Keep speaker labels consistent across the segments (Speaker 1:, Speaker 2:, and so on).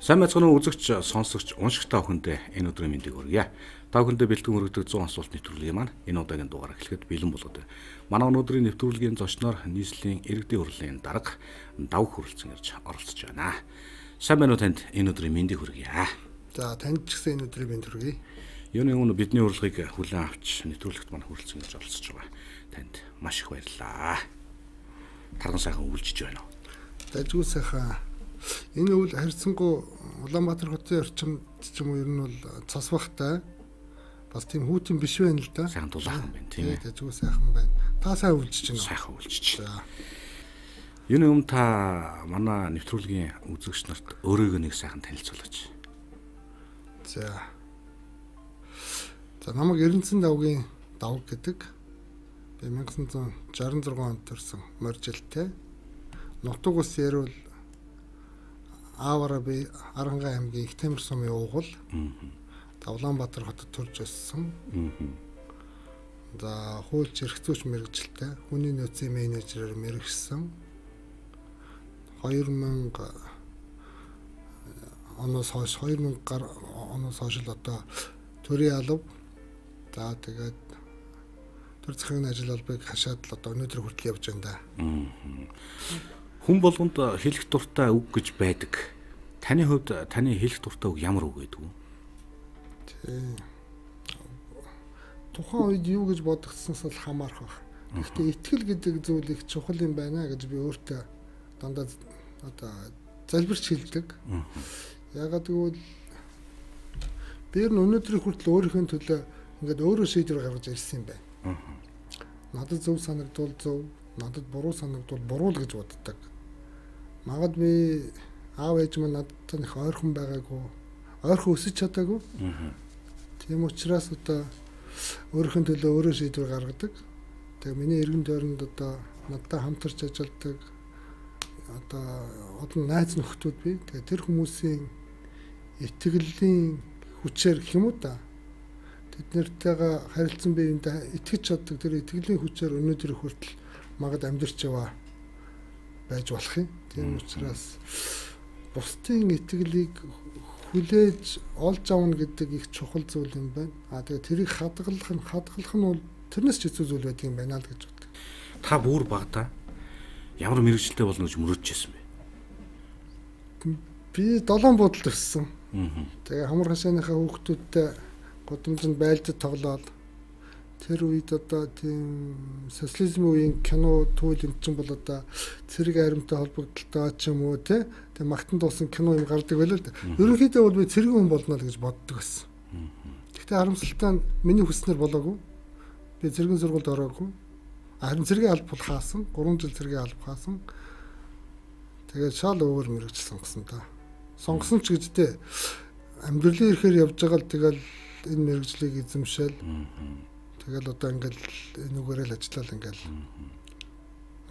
Speaker 1: Сайн мэцгэн үзэгч, сонсогч, уншигч та бүхэндээ энэ өдрийн мэндийг хүргье. Та бүхэндээ бэлтгэн өргөдөг 100 асуулт нэвтрүүлгийн маань энэ удаагийн дугаар эхлэхэд бэлэн болгоод байна. Манай өнөөдрийн нэвтрүүлгийн зочноор нийслэлийн иргэдийн хурлын дарга Дав хүрэлцэн ирж оролцож байна. Сайн байна уу танд энэ өдрийн мэндийг хүргье.
Speaker 2: За танд ч гэсэн энэ өдрийн мэнд хүргэе.
Speaker 1: Юуны өмнө бидний урилгыг хүлээн авч нэвтрүүлэгт маань хүрэлцэн ирж оролцож байгаа. Танд маш их баярлалаа. Тарган сайхан үйлчж байна уу?
Speaker 2: Дажгүй сайхан Энэ үйл харьцангуй Улаанбаатар хотын орчимд ч юм уу ер нь бол цас бахтай бас тийм хүүтэн биш байна л да.
Speaker 1: Сайхан дулаахан байна тийм
Speaker 2: ээ. Тэгвэл сайхан байна. Та сайн үлжиж байна.
Speaker 1: Сайхан үлжиж. За. Энэ юм та манай нэвтрүүлгийн үзэгч нарт өөрийгөө нэг сайхан танилцуулаач.
Speaker 2: За. За намайг Эрдэнэсэн давгийн давг гэдэг. Би 1966 онд төрсэн моржилтэй. Нутаг ус ярил ааваараа би Арангаа аймгийн Ихтэмэр сумын уугуул. Давлаанбаатар хотод төрж өссөн. За хуульч эрхцүүч мэрэгжилтэй хүний нөөцийн менежерээр мэрэгсэн. 2000 оноос хойш 2000 гар оноос хойш л одоо төрийн алба за тэгээд төр захиргааны ажил албыг хашаад л одоо өнөөдөр хүртэл явж байна да.
Speaker 1: Хүн болгонд хэлэх дуртай үг гэж байдаг. Таны хувьд таны хэлэх дуртай үг ямар үг гэдэг вэ?
Speaker 2: Тухайн үед юу гэж бодогдсноос л хамаарх баг. Гэхдээ итгэл гэдэг зүйл их чухал юм байна гэж би өөртөө дандаа одоо залбирч хэлдэг. Ягаад гэвэл би н өнөөдрийн хүртэл өөрийнхөө төлөө ингээд өөрөө шийдвэр гаргаж ирсэн юм байна. Надад зөв санагдвал зөв, надад буруу санагдвал буруу л гэж боддог магадгүй аав ээж маань надад их ойрхон байгаагүй ойрхон өсөж чадаагүй. Тийм учраас одоо өөрийнхөө төлөө өөрөө шийдвэр гаргадаг. Тэгээ миний эргэн тойронд одоо надтай хамтарч ажилладаг одоо олон найз нөхдүүд би. Тэгээ тэр хүмүүсийн итгэлийн хүчээр гэх юм уу та тэд нэртэйгээ харилцсан би юунд итгэж чаддаг тэр итгэлийн хүчээр өнөөдөр хүртэл магад амьдрч яваа байж болох юм. Тийм учраас бусдын итгэлийг хүлээж олж авна гэдэг их чухал зүйл юм байна. А тэгээ тэрийг хадгалах нь хадгалах нь бол тэрнээс ч хэцүү зүйл байдаг юм байна л гэж боддог.
Speaker 1: Та бүр багтаа ямар мэрэгчлээ болно гэж мөрөөдчихсэн бэ?
Speaker 2: Би долоон буудалд өссөн. Тэгээ хамар хашааныхаа хүүхдүүдтэй гудамжинд байлдад тоглоод тэр үед одоо тийм социализмын үеийн кино түүл юм чинь бол одоо цэрэг аримтай холбогдолтой ч юм уу те тэг магтан дуусан кино юм гардаг байлаа л да. Ерөнхийдөө бол би цэрэг хүн болно л гэж боддог байсан. Гэхдээ харамсалтай нь миний хүснэр болоогүй. Би цэргийн сургуульд ороогүй. Харин цэргийн алба бол хаасан. 3 жил цэргийн алба хаасан. Тэгээд шал өөр мэрэгч сонгосон та. Сонгосон ч гэжтэй амьдралын ихээр явж байгаа л тэгэл энэ мэрэгжлийг эзэмшээл Тэгэл одоо ингээл энүүгээрээ л ажиллаад ингээл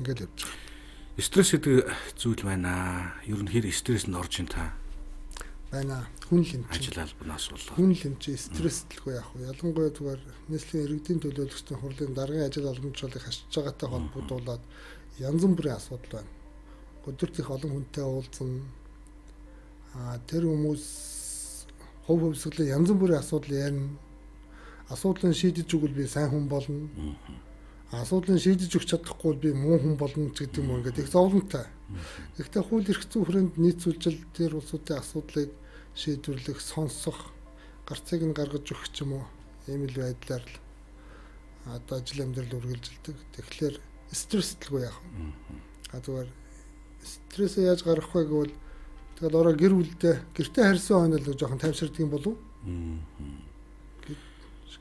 Speaker 2: ингээл явж байгаа.
Speaker 1: Стресс гэдэг зүйл байна. Ер нь хэр стресс нь орж ин та?
Speaker 2: Байна. Хүн л юм
Speaker 1: чинь. Ажил албанаас бол.
Speaker 2: Хүн л юм чинь стресслгүй яах вэ? Ялангуяа зүгээр нийслэлийн иргэдийн төлөөлөгчдийн хурлын даргын ажил олгомжлолыг хашиж байгаатай холбогдуулаад янз бүрийн асуудал байна. Өдөрт их олон хүнтэй уулзсан. Аа тэр хүмүүс хөв хөвсгөлийн янз бүрийн асуудал ярина асуудлыг шийдэж өгвөл би сайн хүн болно. Асуудлыг шийдэж өгч чадахгүй бол би муу хүн болно гэдэг юм ингээд их зовлонтой. Гэхдээ хууль эрх зүйн хүрээнд нийцүүлжил тэр улсуудын асуудлыг шийдвэрлэх, сонсох, гарцыг нь гаргаж өгөх ч юм уу ийм л байдлаар л одоо ажил амьдрал үргэлжилдэг. Тэгэхээр стресстлгүй яах вэ? А зүгээр стрессээ яаж гаргах вэ гэвэл тэгэл ороо гэр бүлдээ гэрте харьсан хойно л жоохон тайвширдаг юм болов уу?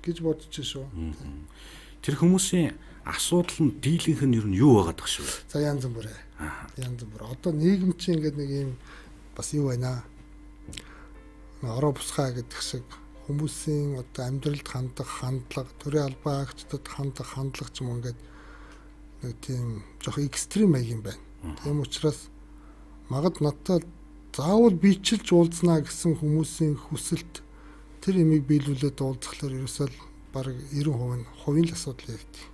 Speaker 2: Гэж бодож шүү.
Speaker 1: Тэр хүмүүсийн асуудал нь дийлэнх нь ер нь юу байгаад тах шүү.
Speaker 2: За янз бүрээ. Янз бүр. Одоо нийгэм чинь ингээд нэг юм бас юу байна. Ороо бусгаа гэдэг шиг хүмүүсийн одоо амьдралд хандах хандлага, төрийн албаа агчдад хандах хандлага ч юм ингээд нэг тийм жоох экстрим маяг юм байна. Тийм учраас магад надад заавал бичилж уулзнаа гэсэн хүмүүсийн хүсэлт тэр имийг биелүүлээд уулзахлаар ерөөсөө баг 90% нь хувийн л асуудал явдаг.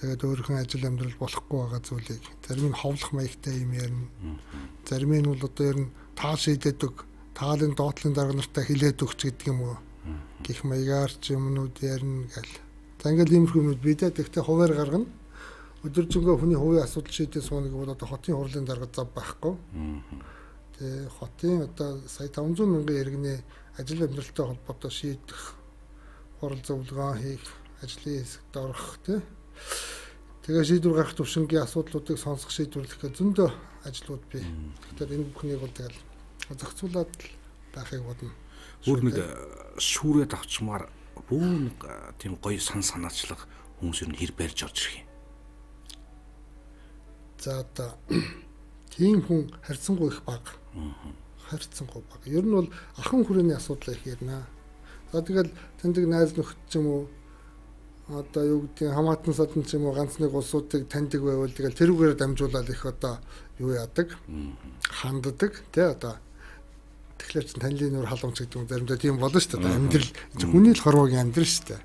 Speaker 2: Тэгээд өөрийнхөө ажил амьдрал болохгүй байгаа зүйлийг зарим нь ховлох маягтай юм ярина. Зарим нь бол одоо ер нь таал шийдээд өг таалын доотлын дарга нартай хилээд өгч гэдэг юм уу гих маягаар ч юмнууд ярина гэл. За ингээл иймэрхүү юмуд бидээ тэгтээ хуваар гаргана. Өдөржингөө хүний хувийн асуудал шийдэх сууныг бол одоо хотын хурлын дарга зав байхгүй. Тэгээ хотын одоо сая 500 мянган иргэний ажил амьдралтай холбоотой шийдэх хурал зөвлөгөө хийх ажлын хэсэгт орох тий. Тэгээ шийдвэр гаргах төвшингийн асуудлуудыг сонсох шийдвэрлэх гэх зөндөө ажлууд бий. Тэгэхээр энэ бүхнийг бол тэгэл зохицуулаад байхыг бодно.
Speaker 1: Бүр нэг шүүрээд авчмаар бүр нэг тийм гоё сан санаачлах хүмүүс нь хэр барьж орж ирэх юм.
Speaker 2: За одоо тийм хүн харьцангуй их баг. Харьцангуй баг. Ер нь бол ахын хүрээний асуудал их ярина. За тэгэл тэндэг найз нөхд ч юм уу одоо юу гэдгийг хамаатан садан ч юм уу ганц нэг улсуудыг таньдаг байвал тэгэл тэрүүгээр дамжуулаад их одоо юу яадаг? Ханддаг тий одоо. Тэгэхээр чин танилын нөр халамж гэдэг юм заримдаа тийм болно шүү дээ амьдрал. Хүний л хорвогийн амьдрал шүү дээ.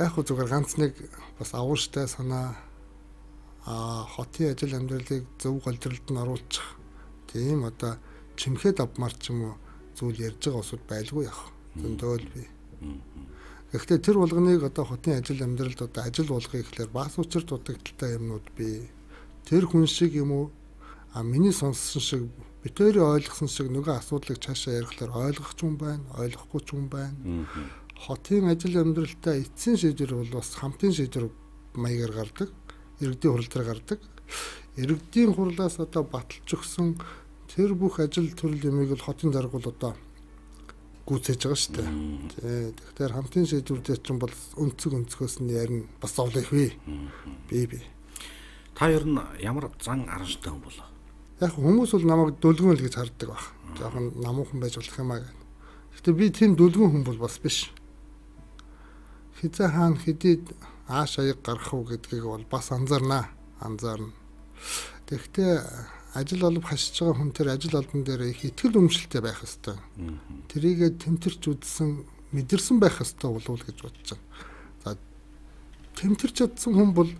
Speaker 2: Яг хөө зүгээр ганц нэг бас авууштай санаа. А хотын ажил амьдралыг зөв голдролд нь оруулчих. Тийм одоо чимхэд авмар ч юм уу зүйл ярьж байгаа усуд байлгүй яах зөндөө л бий Гэхдээ тэр булганыг одоо хотын ажил амьдралд одоо ажил болгоё гэхлээр бас учир дутагдaltaй юмнууд бий. Тэр хүн шиг юм уу? А миний сонссон шиг битээрээ ойлгосон шиг нөгөө асуудлыг цаашаа ярихлаар ойлгох ч юм байна, ойлгохгүй ч юм байна. Хотын ажил амьдралтай эцсийн шийдвэр бол бас хамтын шийдвэр маягаар гардаг. Иргэдийн хурал дээр гардаг. Иргэдийн хурлаас одоо баталж өгсөн тэр бүх ажил төрөл юмыг бол хотын дарга бол одоо гүйцээж байгаа шүү дээ. Тэгэхээр хамтын шийдвэрдээ ч бол өнцөг өнцгөөс нь ярина бас зовлох вэ. Би би.
Speaker 1: Та ер нь ямар зан аранштай хүн болоо?
Speaker 2: Яг хүмүүс бол намайг дөлгөн л гэж харддаг баг. Жохон намуухан байж болох юм аа гэх. Гэхдээ би тийм дөлгөн хүн бол бас биш. Хизээ хаана хэдий ааш аяг гарах уу гэдгийг бол бас анзаарнаа. Анзаарна. Тэгэхдээ ажил олб хашиж байгаа хүн тэр ажил олбон дээр их ихтгэл өмчлөлтэй байх хэвээр. Тэрийгэ тэмтэрч үзсэн, мэдэрсэн байх хэвээр болов гэж бодож байна. За тэмтэрч чадсан хүн бол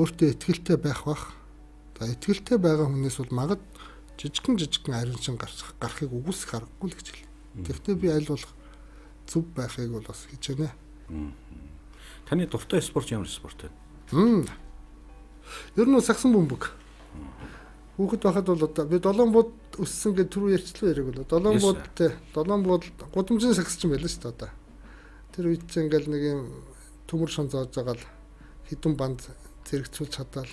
Speaker 2: өөртөө ихтгэлтэй байх бах. За ихтгэлтэй байгаа хүнээс бол магад жижигхэн жижигхэн ариунчин гарах гарахыг үгүйсэх аргагүй л гэж хэлээ. Тэгвэл би аль болох зөв байхыг бол бас хийж байна.
Speaker 1: Таны дуртай спорт ямар спорт вэ?
Speaker 2: Ер нь сагсан бөмбөг. Хүүхэд байхад бол одоо би долоон бууд өссөн гэж түрүү ярьчлаа яриг бол долоон бууд те долоон бууд гудамжийн сагс ч юм байла шүү дээ одоо. Тэр үед чинь ингээл нэг юм төмөр шон зоож байгаа л хідэн банд зэрэгцүүлж чадаал.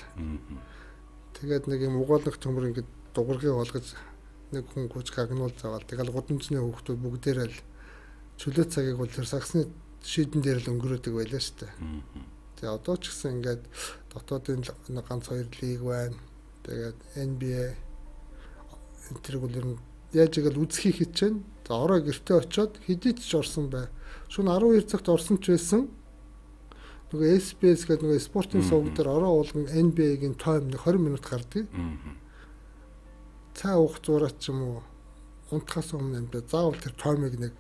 Speaker 2: Тэгээд нэг юм угаалгах төмөр ингээд дугурхыг болгож нэг хүн гүйж гагнуул завал тэгэл гудамжны хүүхдүүд бүгдээрээ л чөлөө цагийг бол тэр сагсны шийдэн дээр л өнгөрөөдөг байлаа шүү дээ. Тэгээ одоо ч гэсэн ингээд дотоодын ганц хоёр лиг байна Тэгээд NBA энтриг бол ер нь яаж игээл үзхийг хичээн. За ороо гэртээ очиод хэдийд ч орсон бай. Шүн 12 цагт орсон ч байсан. Нөгөө SBS гэдэг нөгөө спортын сувг дээр ороо уулган NBA-гийн нэг 20 минут гардаг. Цаа уух зураач ч юм уу унтахаас өмнө энэ заавал тэр таймыг нэг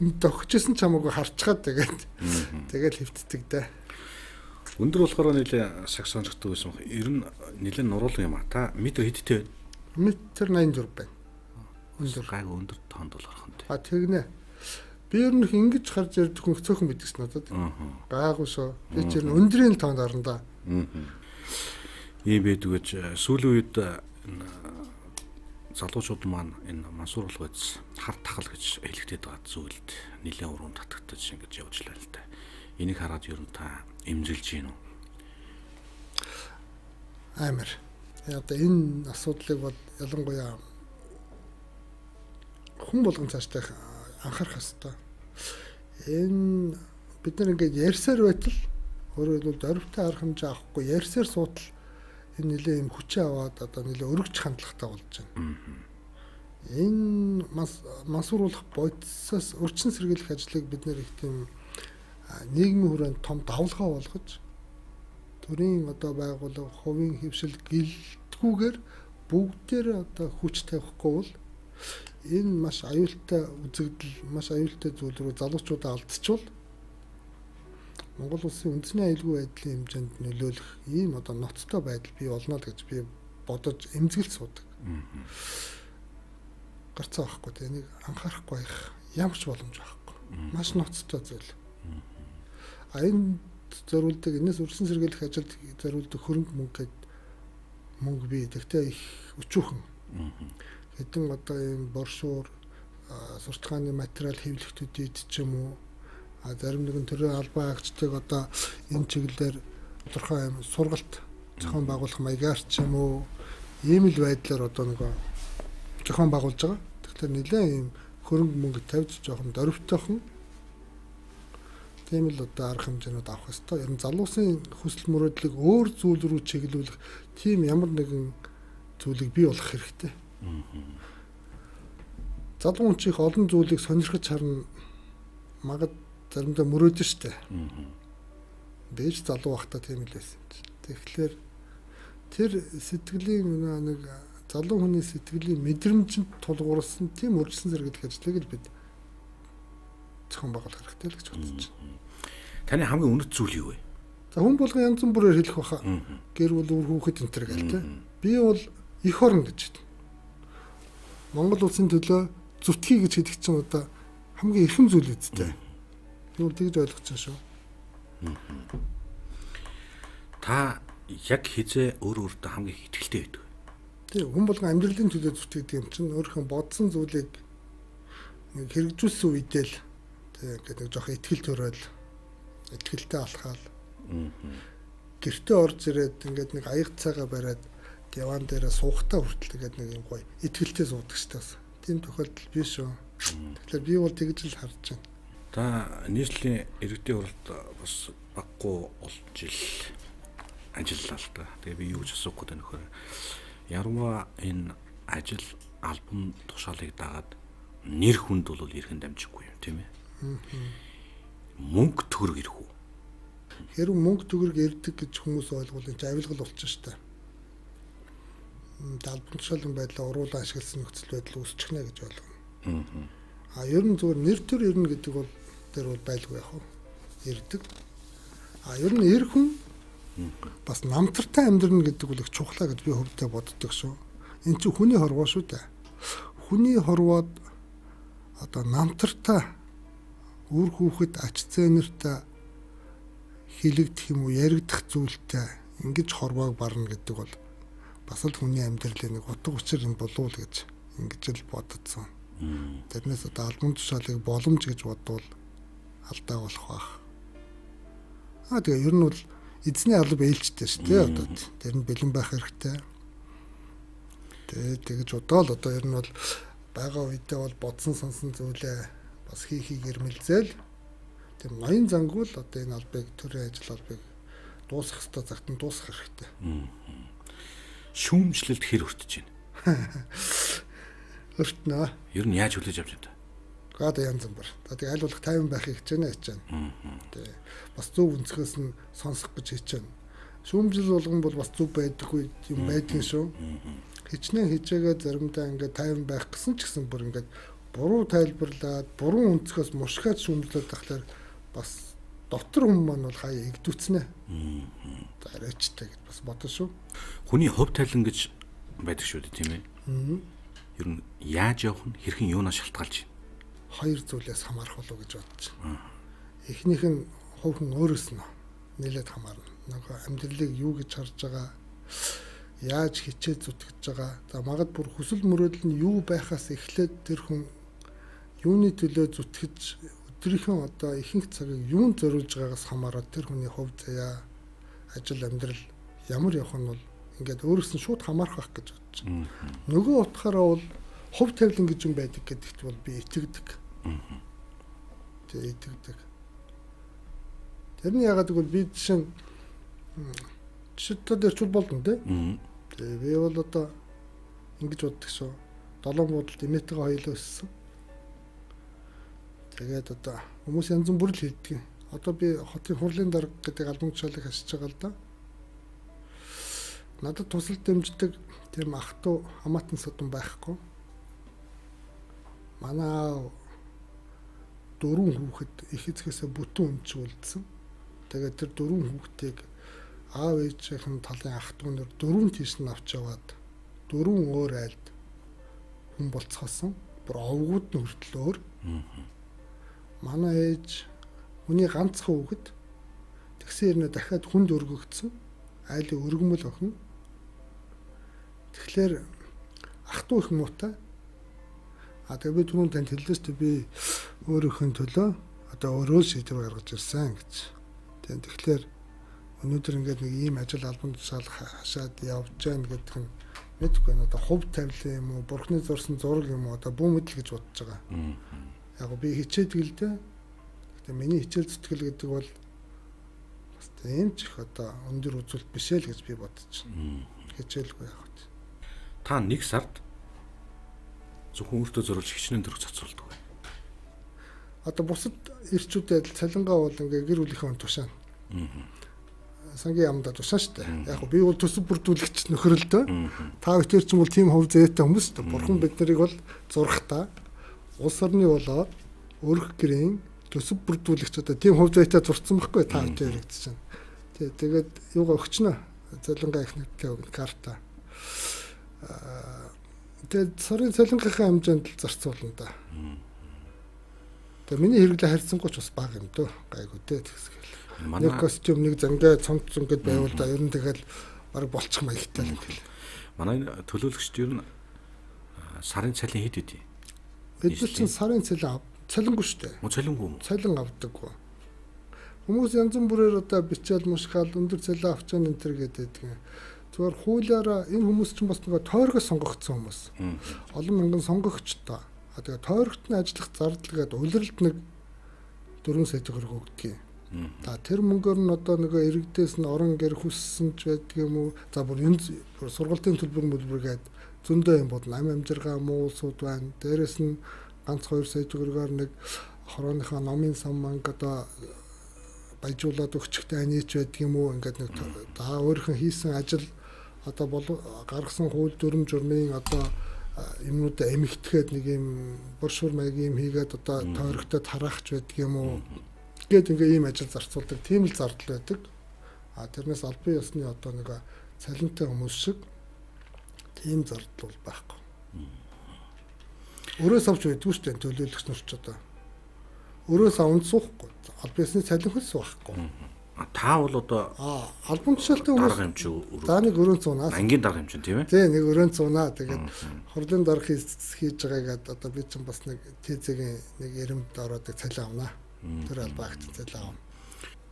Speaker 2: дохижсэн ч хамаагүй харчгаад тэгээд тэгээд хөвтдөг дээ.
Speaker 1: Өндөр болохоор нэлээ саг сонжогддог байсан. Ер нь нэлээ нуруулсан юм а. Та метр хэдтэй вэ?
Speaker 2: Метр 86 байна.
Speaker 1: Өндөр гайг өндөр тоонд бол орхон
Speaker 2: дээ. А тэгнэ. Би ер нь ингэж гарч ирдэг хүн цөөхөн мэдгэсэн надад. Шүү. Би ч ер нь өндрийн тоонд орно да.
Speaker 1: Ийм байдаг гэж сүүлийн үед залуучууд маань энэ мансуур болгоц хар тахал гэж хэлэгдээд байгаа зүйлд нэлээд уран татгатаж ингэж явж лаа л да. Энийг хараад ер нь та эмзэлж гин үү?
Speaker 2: Амар. Одоо энэ асуудлыг бол ялангуяа хүн болгон цааштай анхаарах хэрэгтэй. Энэ бид нар ингээд ярьсаар байтал өөрөөр хэлбэл дөрвтэй арга хэмжээ авахгүй ярьсаар суутал энэ нэлээ юм хүчээ аваад одоо нэлээ өргөж хандлагатай болж байна. Энэ мас масууруулах бодисоос өрчин сэргийлэх ажлыг бид нэр их тийм нийгмийн хүрээнд том давлгаа болгож төрийн одоо байгууллага хувийн хөвшил гэлтгүүгээр бүгдээр одоо хүч тавихгүй бол энэ маш аюултай үзэгдэл маш аюултай зүйл рүү залуучуудаа алдчихвал Монгол улсын үндэсний аюулгүй байдлын хэмжээнд нөлөөлөх ийм одоо ноцтой байдал бий болно л гэж би бодож эмзэгэлж суудаг. гарцаа байхгүй те нэг анхаарахгүй байх ямар ч боломж байхгүй. Маш ноцтой зүйл. А энэ зориулдаг энэс үрсэн сэргийлэх ажилд зориулдаг хөрөнгө мөнгө гэдэг мөнгө бий. Тэгтээ их өчүүхэн. Хэдэн одоо ийм боршуур сурталчилгааны материал хэвлэгтүүдэд ч юм уу а зарим нэгэн төрлийн албан агчдыг одоо энэ чиглэлээр тодорхой юм сургалт зохион байгуулах маягаар ч юм уу ийм л байдлаар одоо нэг зохион байгуулж байгаа. Тэгэхээр нэлээд ийм хөрөнгө мөнгө тавьж жоохон дөрвтойхон тийм л одоо арга хэмжээнүүд авах хэрэгтэй. Ер нь залуусын хүсэл мөрөөдлийг өөр зүйл рүү чиглүүлэх тийм ямар нэгэн зүйлийг бий болох хэрэгтэй. Залуу хүн чих олон зүйлийг сонирхож харна магад заримдаа мөрөөдөн штэ. Бэж залуу байхдаа тийм л байсан. Тэгэхээр тэр сэтгэлийн нэг залуу хүний сэтгэлийн мэдрэмжинд тулгуурсан тийм үржилсэн зэрэглэх ажлыг л бид зохион байгуулах хэрэгтэй л гэж бодож байна.
Speaker 1: Таны хамгийн үнэт зүйл юу вэ?
Speaker 2: За хүн болгон янз бүрээр хэлэх баха. Гэр бүл үр хүүхэд энэ төр гэлтэй. Би бол их орн гэж байна. Монгол улсын төлөө зүтгэе гэж хэлэх чинь одоо хамгийн эрхэм зүйл үсттэй. Би бол тэгж ойлгож байгаа шүү.
Speaker 1: Та яг хизээ өөр өөртөө хамгийн ихтгэлтэй байдаг.
Speaker 2: Тий, хүн болгон амьдралын төлөө зүтгэдэг юм чинь өөрийнхөө бодсон зүйлийг хэрэгжүүлсэн үедээ л тий ингээд нэг жоох ихтгэл төрөөл ихтгэлтэй алхаал. Гэртээ орж ирээд ингээд нэг аяг цагаа бариад диван дээр суухтаа хүртэл тэгээд нэг юм гоё ихтгэлтэй суудаг шүү дээ. Тийм тохиолдол биш шүү. Тэгэхээр би бол тэгж л харж байна.
Speaker 1: Та нийслэлийн иргэдийн хуралд бас баггүй олж ил ажиллалаа л та. Тэгээ би юу ч асуух байна нөхөр. Ярмаа энэ ажил албан тушаалыг дагаад нэр хүнд бол ирхэн дамжихгүй юм тийм ээ. Мөнгө төгрөг ирэх үү?
Speaker 2: Хэрэг мөнгө төгрөг ирдэг гэж хүмүүс ойлгол энэ авилгал дээ. Албан тушаалын байдлаа уруулан ашигласан нөхцөл байдал үүсчих нэ гэж ойлгоно. Аа ер нь зөвхөн нэр төр ирнэ гэдэг бол дээр бол байлгүй яах вэ? Ирдэг. А ер нь эр хүн бас намтартай амьдрна гэдэг бол их чухлаа гэж би хөвдөө боддог шүү. Эн чинь хүний хорвоо шүү дээ. Хүний хорвоод одоо намтартай үр хүүхэд ач зээнэртэй хилэгдэх юм уу яригдах зүйлтэй ингэж хорвоог барна гэдэг бол бас л хүний амьдралын нэг утга учир юм болов уу гэж ингэж л боддсон. Тэрнээс одоо албан тушаалыг боломж гэж бодвол алдаа болох байх. Аа тэгээ ер нь бол эзний алба ээлжтэй шүү дээ одоо тэр нь бэлэн байх хэрэгтэй. Тэгээ тэгэж бодоол одоо ер нь бол байгаа үедээ бол бодсон сонсон зүйлээ бас хий хий гэрмэлзээл тэр ноён зангуул одоо энэ албыг төрийн ажил албыг дуусгах хэрэгтэй цагт нь дуусгах хэрэгтэй.
Speaker 1: Шүүмжлэлд хэр өртөж байна?
Speaker 2: Өртнөө.
Speaker 1: Ер нь яаж хүлээж авч байна?
Speaker 2: Гада янз бүр. За тэг аль болох тайван байхыг хичээнэ байна. Тэг. Бас зөв өнцгөөс нь сонсох гэж хичээнэ. Шүүмжил болгон бол бас зөв байдаггүй юм байдгийн шүү. Хичнээн хичээгээ заримдаа ингээд тайван байх гэсэн ч гэсэн бүр ингээд буруу тайлбарлаад буруу өнцгөөс мушгаад шүүмжлээд тахлаар бас дотор хүмүүс маань бол хаяа игдүүцнэ. За арайчтай гэж бас бодсон шүү.
Speaker 1: Хүний хөв тайлан гэж байдаг шүү дээ тийм ээ. Ер нь яаж явах нь хэрхэн юунаас шалтгаалж байна?
Speaker 2: хоёр зүйлээс хамаарах болов гэж бодож байна. Эхнийх нь хувь хүн өөрөөс нь нэлээд хамаарна. Нөгөө амьдралыг юу гэж харж байгаа, яаж хичээж зүтгэж байгаа. За магад бүр хүсэл мөрөөдөл нь юу байхаас эхлээд тэр хүн юуны төлөө зүтгэж өдрийнхөө одоо ихэнх цагийг юунд зориулж байгаагаас хамаарат тэр хүний хувь заяа, ажил амьдрал ямар явах нь бол ингээд өөрөөс нь шууд хамаарах байх гэж бодож байна. Нөгөө утгаараа бол хувь тавилан гэж юм байдаг гэдэгт бол би итгэдэг. Тэгээ итгэдэг. Тэрний ягаад гэвэл би жишээ дээр чул болдон тий. Тэгээ би бол одоо ингэж боддог шүү. Долоон буудалд эмээтэйгээ хоёулаа өссөн. Тэгээд одоо хүмүүс янз бүр л хэлдэг. Одоо би хотын хурлын дарга гэдэг албан тушаалыг хашиж байгаа л да. Надад тусал дэмждэг тийм ах トゥ хамаатан содон байхгүй. Манай дөрвөн хүүхэд их эцгээсээ бүтэн өмчүүлсэн. Тэгээд тэр дөрвөн хүүхдийг аав ээжийнхэн талын ах トゥ нэр дөрвөн тийш нь авч яваад дөрвөн өөр айлд хүн болцоосон. Бүр овгууд нь хүртэл өөр. Манай ээж хүний ганцхан хүүхэд тэгсэн хэрнээ дахиад хүнд өргөгдсөн. Айлын өргөмөл охин. Тэгэхээр ах トゥ их муутай. А тэгээ би түрүүн танд хэллээ шүү дээ би өөрийнхөө төлөө одоо өөрөө шийдвэр гаргаж ирсэн гэж. Тэгэхээр өнөөдөр ингээд нэг ийм ажил албан тушаал хашаад явж байгаа гэдэг нь мэдгүй байна. Одоо хувь тавилан юм уу, бурхны зурсан зураг юм уу одоо бүү мэдл гэж бодож байгаа. Яг би хичээдэг л дээ. Гэтэ миний хичээл зүтгэл гэдэг бол бас тийм ч их одоо өндөр үзүүлэлт биш л гэж би бодож байна. Хичээлгүй яг.
Speaker 1: Та нэг сард зөвхөн өөртөө зориулж хичнээн төрөх цацруулдаг бай.
Speaker 2: Одоо бусад ирчүүдэд цалингаа бол ингээ гэр бүлийнхээ тушаана. Аа сангийн яамдаа тушаа штэ. Яг би бол төсөв бүрдүүлэгч нөхрөлдөө. Та бүхэн ч юм бол тийм хөв зээтэй хүмүүс штэ. Бурхан бид нарыг бол зурхтаа улс орны болоод өрх гэрийн төсөв бүрдүүлэгч одоо тийм хөв зээтэй зурцсан байхгүй та бүхэн яригдчихэж байна. Тий, тэгээд юугаа өгчнө. Цалингаа их нэгтэй өгнө карта. Аа тэгээд сарын цалингийнхаа хэмжээнд л зарцуулна да. Тэгээд миний хэрэглээ харьцангуйч бас бага юм дөө. Гайгүй дээ тэгсгэл нэг костюм нэг зангаа цомц ингээд байвал да ер нь тэгэл баг болчих маягтай л ингээл.
Speaker 1: Манай төлөөлөгчд ер нь сарын цалин хэд үдий?
Speaker 2: Бид нар чинь сарын цалин цалингүй шүү дээ.
Speaker 1: Мөн цалингүй юм.
Speaker 2: Цалин авдаг. Хүмүүс янз бүрээр одоо бичээл мушгаал өндөр цалин авч байгаа энэ төр гэдэг. Зүгээр хуулиараа энэ хүмүүс чинь бас нөгөө тойргоо сонгогдсон хүмүүс. Олон мянган сонгогчтой. А тэгээ тойрогт нь ажиллах зардал гэдэг улиралд нэг 4 сая төгрөг өгдөг юм. За тэр мөнгөөр нь одоо нөгөө иргэдээс нь орон гэр хүссэн ч байдаг юм уу? За бүр энэ сургалтын төлбөр мөлбөргээд зөндөө юм бодно. Ам амжиргаа муулсууд байна. Дээрэс нь ганц 2 сая төгрөгөөр нэг хорооныхоо номын сан манг одоо баяжуулаад өгчтэй анийч байдаг юм уу? Ингээд нэг за өөрийнхөө хийсэн ажил одоо бол гаргасан хууль дүрм журмын одоо юмнуудаа эмэгтгэхэд нэг юм боршуур маягийн юм хийгээд одоо тойрогтой тараахч байдаг юм уу? Гэт ингээ ийм ажил зарцуулдаг тийм л зардал байдаг. А тэрнээс албан ёсны одоо нэг цалинтай хүмүүс шиг тийм зардал бол байхгүй. Өрөөс авч байдгүй шүү дээ төлөөлөгч нар ч одоо. Өрөөс аванд суухгүй. Албан ёсны цалин хөлс байхгүй.
Speaker 1: Та бол одоо
Speaker 2: албан тушаалтын
Speaker 1: хүмүүс
Speaker 2: за нэг өрөөнд цуунаас
Speaker 1: ангийн дарга хэмжээ тийм ээ.
Speaker 2: Тий нэг өрөөнд цуунаа тэгээд хурлын дарга хийж байгаагаад одоо би ч бас нэг ТЗ-ийн нэг эрэмд ороод цалин авнаа. Тэр албаагт зэлээ авна.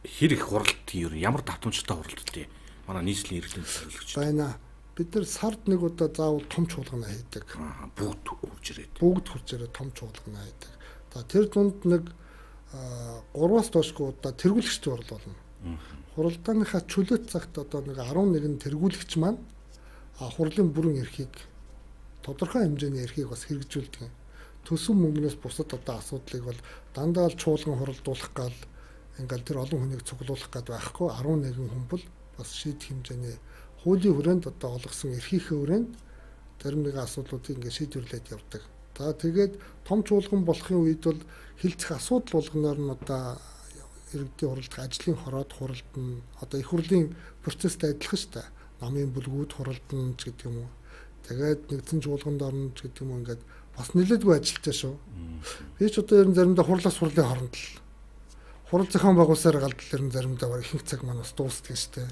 Speaker 1: Хэр их хуралт ер ямар давтамжтай хуралт тий. Манай нийслэлийн иргэдийн төлөөлөгч.
Speaker 2: Байна. Бид нар сард нэг удаа заавал том чуулгана хийдэг.
Speaker 1: Бүгд хурж ирээд.
Speaker 2: Бүгд хурж ирээд том чуулгана хийдэг. За тэр дунд нэг 3-аас доошгүй удаа тэргүүлэгч болно. Хуралдааныхаа чөлөөт цагт одоо нэг 11 тэргүүлэгч маань хурлын бүрэн эрхийг тодорхой хэмжээний эрхийг бас хэрэгжүүлдэг төсөв мөнгнөөс бусад одоо асуудлыг бол дандаа л чуулган хуралдуулах гал ингээл тэр олон хүнийг цуглуулах гад байхгүй 11 хүн бол бас шийдэх хэмжээний хуулийн хүрээнд одоо олгосон эрхийнхээ хүрээнд зарим нэгэн асуудлуудыг ингээд шийдвэрлээд явдаг. За тэгээд том чуулган болохын үед бол хилцэх асуудал болгоноор нь одоо иргэдийн хуралдах ажлын хороод хуралдана. Одоо их хурлын процесстэй адилхан шүү дээ. Намын бүлгүүд хуралдана ч гэдэг юм уу. Тэгээд нэгдсэн чуулганд орно ч гэдэг юм уу ингээд бас нэлээдгүй ажилтаа шүү. Би ч одоо ер нь заримдаа хурлаас хурлын хооронд л хурал зохион байгуулсаар галдал ер нь заримдаа ихэнх цаг маань бас дуустдаг дээ.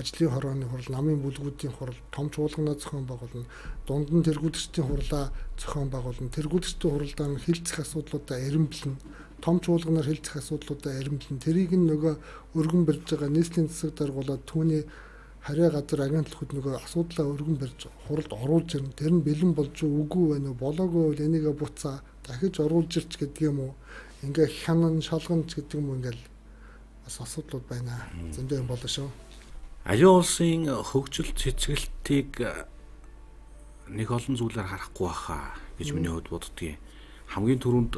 Speaker 2: Ажлын хорооны хурал, намын бүлгүүдийн хурал, том чуулганаа зохион байгуулна, дунд нь тэргүүлэгчдийн хурлаа зохион байгуулна, тэргүүлэгчдийн хуралдаа нь хилцэх асуудлуудаа эренблэн, том чуулганаар хилцэх асуудлуудаа эренблэн, тэрийг нөгөө өргөн барьж байгаа нийслэлийн засаг даргуулаад түүний харьяа газар агентлахуд нөгөө асуудлаа өргөн барьж хуралд оруулж ирнэ. Тэр нь бэлэн болж үгүй байна уу? Болоогүй бол энийгээ буцаа дахиж оруулж ирч гэдэг юм уу? Ингээ хянан шалганч гэдэг юм ингээл бас асуудлууд байна. Зөндөө юм болно шүү.
Speaker 1: Аюун улсын хөгжил цэцгэлтийг нэг олон зүйлээр харахгүй баха гэж миний хувьд боддгийг. Хамгийн түрүүнд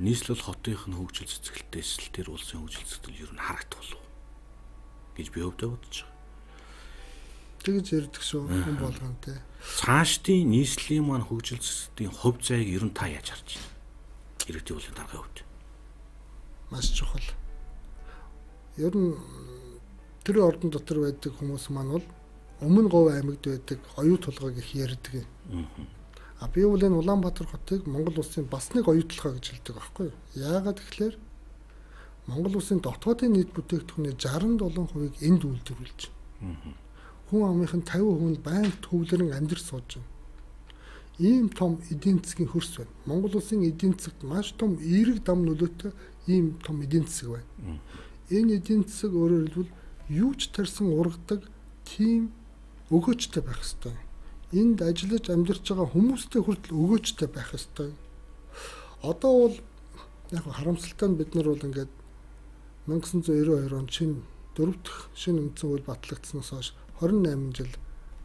Speaker 1: нийслэл хотынх нь хөгжил цэцгэлтээс л тэр улсын хөгжил цэцгэл ер нь харагдах болов гэж би өвдөө бодож байгаа.
Speaker 2: Тэгж ярьдаг шүү хүн болгон те.
Speaker 1: Цаашдын нийслэлийн маань хөгжилсдийн хөв зайг ер нь та яаж харж байна? Иргэдийн үеийн даргын хувьд.
Speaker 2: Маш чухал. Ер нь тэр ордон дотор байдаг хүмүүс маань бол өмнө говь аймагт байдаг оюу толгой гэх ярьдаг. А би бол энэ Улаанбаатар хотыг Монгол улсын бас нэг оюу толгой гэж хэлдэг байхгүй юу? Яагаад тэгэхээр Монгол улсын дотоодын нийт бүтээгдэхүүний 67%-ийг энд үйлдвэрлэж байна. Хүн амынх нь 50% нь байнга төвлөрөн амьдарч сууж байна. Ийм том эдийн засгийн хөрс байна. Монгол улсын эдийн засагт маш том эерэг дам нөлөөтэй ийм том эдийн засаг байна. Энэ эдийн засаг өөрөөр хэлбэл юу ч тарсан ургадаг тийм өгөөчтэй байх ёстой. Энд ажиллаж амьдарч байгаа хүмүүстэй хүртэл өгөөчтэй байх ёстой. Одоо бол яг харамсалтай нь бид нар бол ингээд 1992 онд шинэ дөрөв дэх шинэ үндсэн хууль батлагдсанаас хойш 28 жил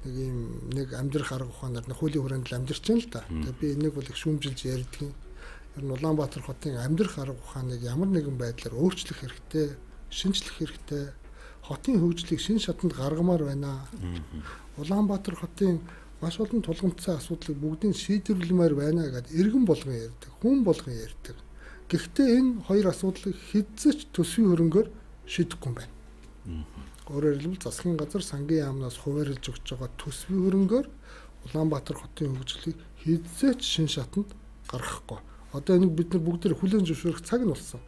Speaker 2: нэг юм нэг амьдрах арга ухаанаар нэг хуулийн хүрээнд л амьдарч байна л да. Тэгээ би энийг бол их шүүмжилж ярьдгийн. Ер нь Улаанбаатар хотын амьдрах арга ухааныг ямар нэгэн байдлаар өөрчлөх хэрэгтэй, шинжлэх хэрэгтэй. Хотын хөгжлийг шин шатанд гаргамаар байна. Улаанбаатар хотын маш олон тулгымцсан асуудлыг бүгдийг шийдвэрлэмээр байна гэдээ иргэн болгон ярьдаг, хүн болгон ярьдаг. Гэхдээ энэ хоёр асуудлыг хэзээ ч төсвийн хөрөнгөөр шийдэхгүй юм байна. Өөрөөр хэлбэл засгийн газар сангийн яамнаас хуваарлж өгч байгаа төсвийн хөрөнгөөр Улаанбаатар хотын хөгжлийг хэзээ ч шин шатанд гаргахгүй. Одоо энийг бид нар бүгд хүлээн зөвшөөрөх цаг нь болсон.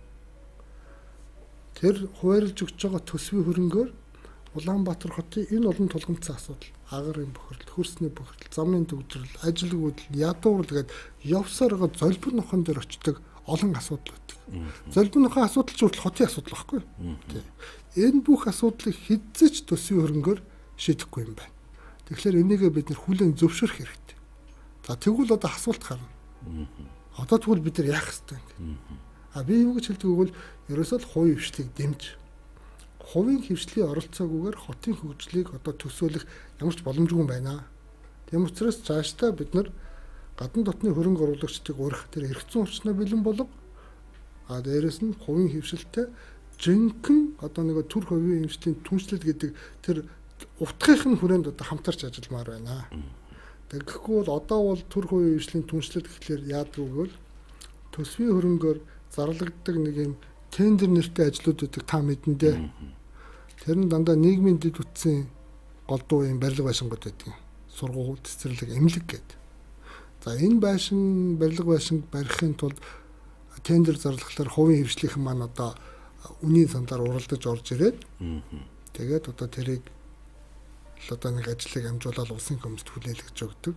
Speaker 2: Тэр хуваарлж өгч байгаа төсвийн хөрөнгөөр Улаанбаатар хотын энэ олон тулгымцсан асуудал агарын бохирдол, хөрсний бохирдол, замын төвдрөл, ажилгүйдэл, ядуурл гээд явсаар байгаа золбир нухан дээр очдог олон асуудал байдаг. Золбиныхаа асуудал ч хүртэл хотын асуудал байхгүй. Энэ бүх асуудлыг хэзээ ч төсвийн хөрөнгөөр шийдэхгүй юм байна. Тэгэхээр энийгээ бид нэр хүлэн зөвшөөрөх хэрэгтэй. За тэгвэл одоо асуулт гарна. Одоо тэгвэл бид нар яах ёстой юм. А би юу гэж хэлдэг вэ? Ерөөсөө л хувийн хвшлийг дэмж хувийн хвшлийн оролцоогүйгээр хотын хөгжлийг одоо төсөөлөх ямар ч боломжгүй байна. Тийм учраас цаашдаа бид нар гадна дотны хөрөнгө оруулагчдыг урих тэр хэрэгцэн орчноо бэлэн болов а дээрэс нь хувийн хөвшилтэй жинхэнэ одоо нэг төр хувийн хөвшлийн түншлэл гэдэг тэр утгын хүрээнд одоо хамтарч ажилламаар байна. Тэгэхгүй бол одоо бол төр хувийн хөвшлийн түншлэл гэхлээр яадаг вэ? Төсвийн хөрөнгөөр зарлагддаг нэг юм тендер нэртэй ажлууд үүдэг та мэдэндээ. Тэр нь дандаа нийгмийн дэд үтсэн голдуу юм барилга байшингууд байдаг. Сургууль, цэцэрлэг, эмнэлэг гэдэг. За энэ байшин барилга байшин барихын тулд тендер зарлахлаар хувийн хвшлийнхэн маань одоо үнийн сандаар уралдаж орж ирээд тэгээд одоо тэрийг одоо нэг ажлыг амжуулаад улсын комист хүлээлгэж өгдөг.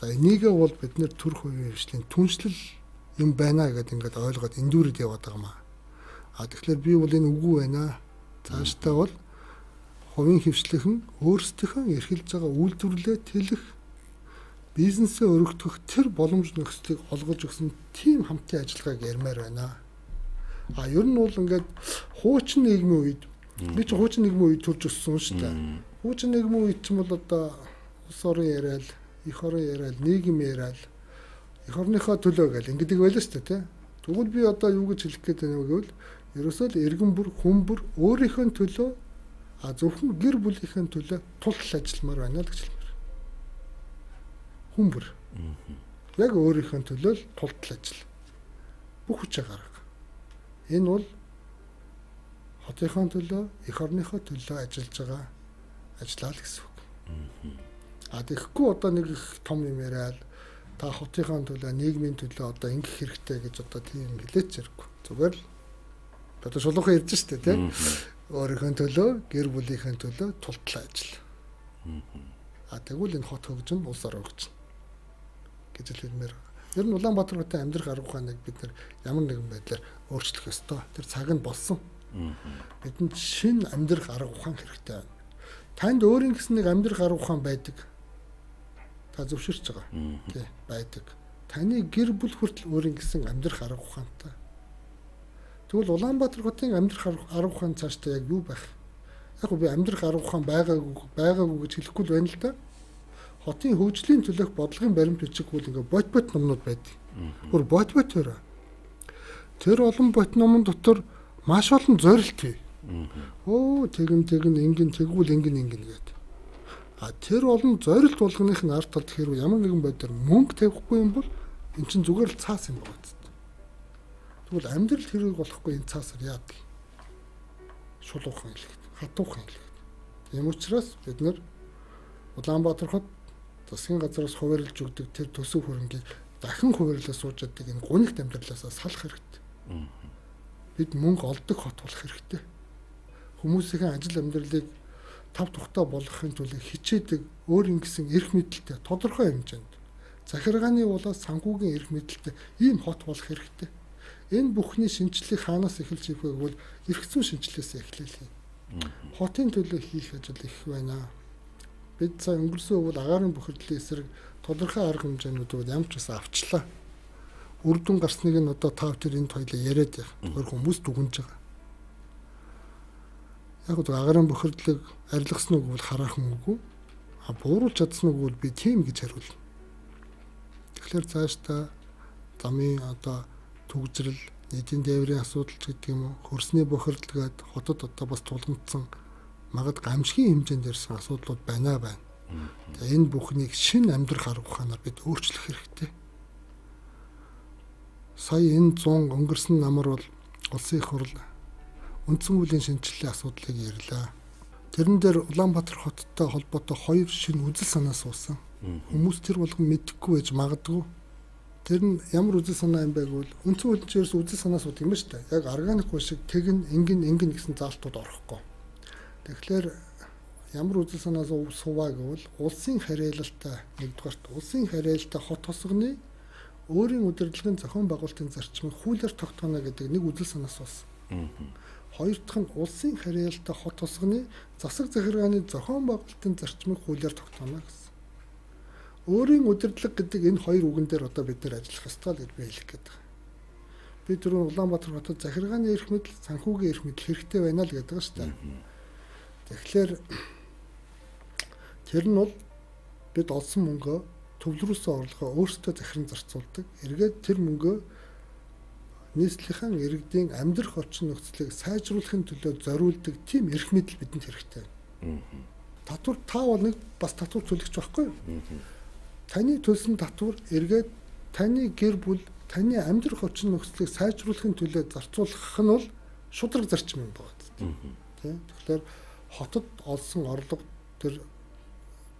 Speaker 2: За энийгээ бол бид нэр төр хувийн хвшлийн түншлэл юм байна гэдээ ингээд ойлгоод эндүүрэд яваад байгаа маа. А тэгэхээр би бол энэ үгүй байна. Цаашдаа бол хувийн хвшлийнхэн өөрсдийнхөө эрхэлж байгаа үйлдвэрлэлээ тэлэх бизнесээ өргөдөх тэр боломж нөхцөлийг олгож өгсөн тийм хамтын ажиллагааг ярмаар байна. А ер нь бол ингээд хуучин нийгмийн үед би ч хуучин нийгмийн үед төрж өссөн шүү дээ. Хуучин нийгмийн үед ч бол одоо улс орон яриад, их орон яриад, нийгэм яриад их орныхоо төлөө гэл ингэдэг байлаа шүү дээ, тэ. Тэгвэл би одоо юу гэж хэлэх гээд байна вэ гэвэл ерөөсөө л иргэн бүр хүн бүр өөрийнхөө төлөө а зөвхөн гэр бүлийнхээ төлөө тултал ажилламаар байна л гэж хэлмээр хүн бүр. Яг өөрийнхөө төлөө тултал ажил. Бүх хүчээ гарга. Энэ бол хотынхоо төлөө, эх орныхоо төлөө ажиллаж байгаа ажиллаа л гэсэн үг. А тэгэхгүй одоо нэг их том юм яриад та хотынхоо төлөө, нийгмийн төлөө одоо ингэх хэрэгтэй гэж одоо тийм хэлээч хэрэггүй. Зүгээр л одоо шулуухан ярьж штэ тийм өөрийнхөө төлөө, гэр бүлийнхээ төлөө тултал ажил. А тэгвэл энэ хот хөгжин улс орон хөгжин гэж хэлмээр байна. Ер нь Улаанбаатар хотын амьдрах арга ухааныг бид нар ямар нэгэн байдлаар өөрчлөх ёстой. Тэр цаг нь болсон. Бидэнд шинэ амьдрах арга ухаан хэрэгтэй байна. Танд өөрийн гэсэн нэг амьдрах арга ухаан байдаг. Та зөвшөөрч байгаа. Тий, байдаг. Таны гэр бүл хүртэл өөрийн гэсэн амьдрах арга ухаантай. Тэгвэл Улаанбаатар хотын амьдрах арга ухаан цаашдаа яг юу байх? Яг би амьдрах арга ухаан байгаагүй байгаагүй гэж хэлэхгүй л байна л да хотын хөгжлийн төлөөх бодлогын баримт бичиг бол ингээ бот бот номнууд байдаг. Гур бот ботоор. Тэр олон бот номон дотор маш олон зорилт бий. Оо тэгэн тэгэн ингэн тэгвэл ингэн ингэн гэдэг. А тэр олон зорилт болгоных нь ард талд хэрэг ямар нэгэн байдлаар мөнгө тавихгүй юм бол эн чинь зүгээр л цаас юм байна. Тэгвэл амьдрал хэрэг болохгүй энэ цаасаар яадаг? Шулуухан хэлэхэд, хатуухан хэлэхэд. Тийм учраас бид нар Улаанбаатар хот засгийн газраас хуваарлж өгдөг тэр төсөв хөрөнгийг дахин хуваарлаа сууж яадаг энэ гунигт амьдралаас салах хэрэгтэй. Бид мөнгө олдог хот болох хэрэгтэй. Хүмүүсийн ажил амьдралыг тав тухтай болгохын тулд хичээдэг өөр ингэсэн эрх мэдэлтэй тодорхой хэмжээнд захиргааны улаас санхүүгийн эрх мэдэлтэй ийм хот болох хэрэгтэй. Энэ бүхний шинжилгээг хаанаас эхэлж хийх вэ гэвэл эрх зүйн шинжилгээсээ эхлэе. Хотын төлөө хийх ажил их байна. Бид сая өнгөрсөн өвөл агаарын бохирдлын эсрэг тодорхой арга хэмжээнүүдийг ямар ч байсан авчлаа. Үрдүн гарсныг нь одоо тав тэр энэ хоёлоо яриад яг. Өөр хүмүүс дүгнж байгаа. Яг гоо агаарын бохирдлыг арилгасан үг бол хараахан үгүй. А бууруулж чадсан үг бол би тийм гэж хариулна. Тэгэхээр цаашдаа замын одоо түгжрэл нийтийн дээврийн асуудал ч гэдэг юм уу хөрсний бохирдол гээд хотод одоо бас тулгамдсан магад гамшигын хэмжээнд ирсэн асуудлууд байна байна. Тэгээ энэ бүхнийг шин амьдрах арга ухаанаар бид өөрчлөх хэрэгтэй. Сая энэ 100 өнгөрсөн намар бол улсын их хурл үндсэн хуулийн шинжилгээ асуудлыг ярьлаа. Тэрэн дээр Улаанбаатар хоттой холбоотой хоёр шинэ үзэл санаа суусан. Хүмүүс тэр болгон мэдэхгүй байж магадгүй. Тэр нь ямар үзэл санаа юм бэ гэвэл үндсэн хуулийн үзэл санаа сууд юм ба штэ. Яг органик хуу шиг тэгн ингэн ингэн гэсэн заалтууд орохгүй. Тэгэхээр ямар үзэл санаа суваа гэвэл улсын харьяалалтай нэгдүгээрт улсын харьяалалтай хот тосгоны өөрийн удирдлагын зохион байгуулалтын зарчмыг хуулиар тогтооно гэдэг нэг үзэл санаа суусан. Хоёр дахь нь улсын харьяалалтай хот тосгоны засаг захиргааны зохион байгуулалтын зарчмыг хуулиар тогтооно гэсэн өөрийн удирдлага гэдэг энэ хоёр үгэн дээр одоо бид нэр ажиллах ёстой л гэж би хэлэх гээд байгаа. Би түрүү Улаанбаатар хотод захиргааны эрх мэдэл, санхүүгийн эрх мэдэл хэрэгтэй байна л гэдэг шүү дээ. Тэгэхээр тэр нь бол бид олсон мөнгөө төвлөрүүлсэн орлогоо өөрсдөө захиран зарцуулдаг. Эргээд тэр мөнгөө нийслэлийн иргэдийн амьдрах орчин нөхцөлийг сайжруулахын төлөө зориулдаг тийм эрх мэдэл бидэнд хэрэгтэй. Татвар та бол нэг бас татвар төлөгч байхгүй юу? таны төлсөн татвар эргээд таны гэр бүл таны амьдрах орчин нөхцөлийг сайжруулахын төлөө зарцуулах нь бол шудраг зарчим юм байна. Тэгэхээр хотод олсон орлого тэр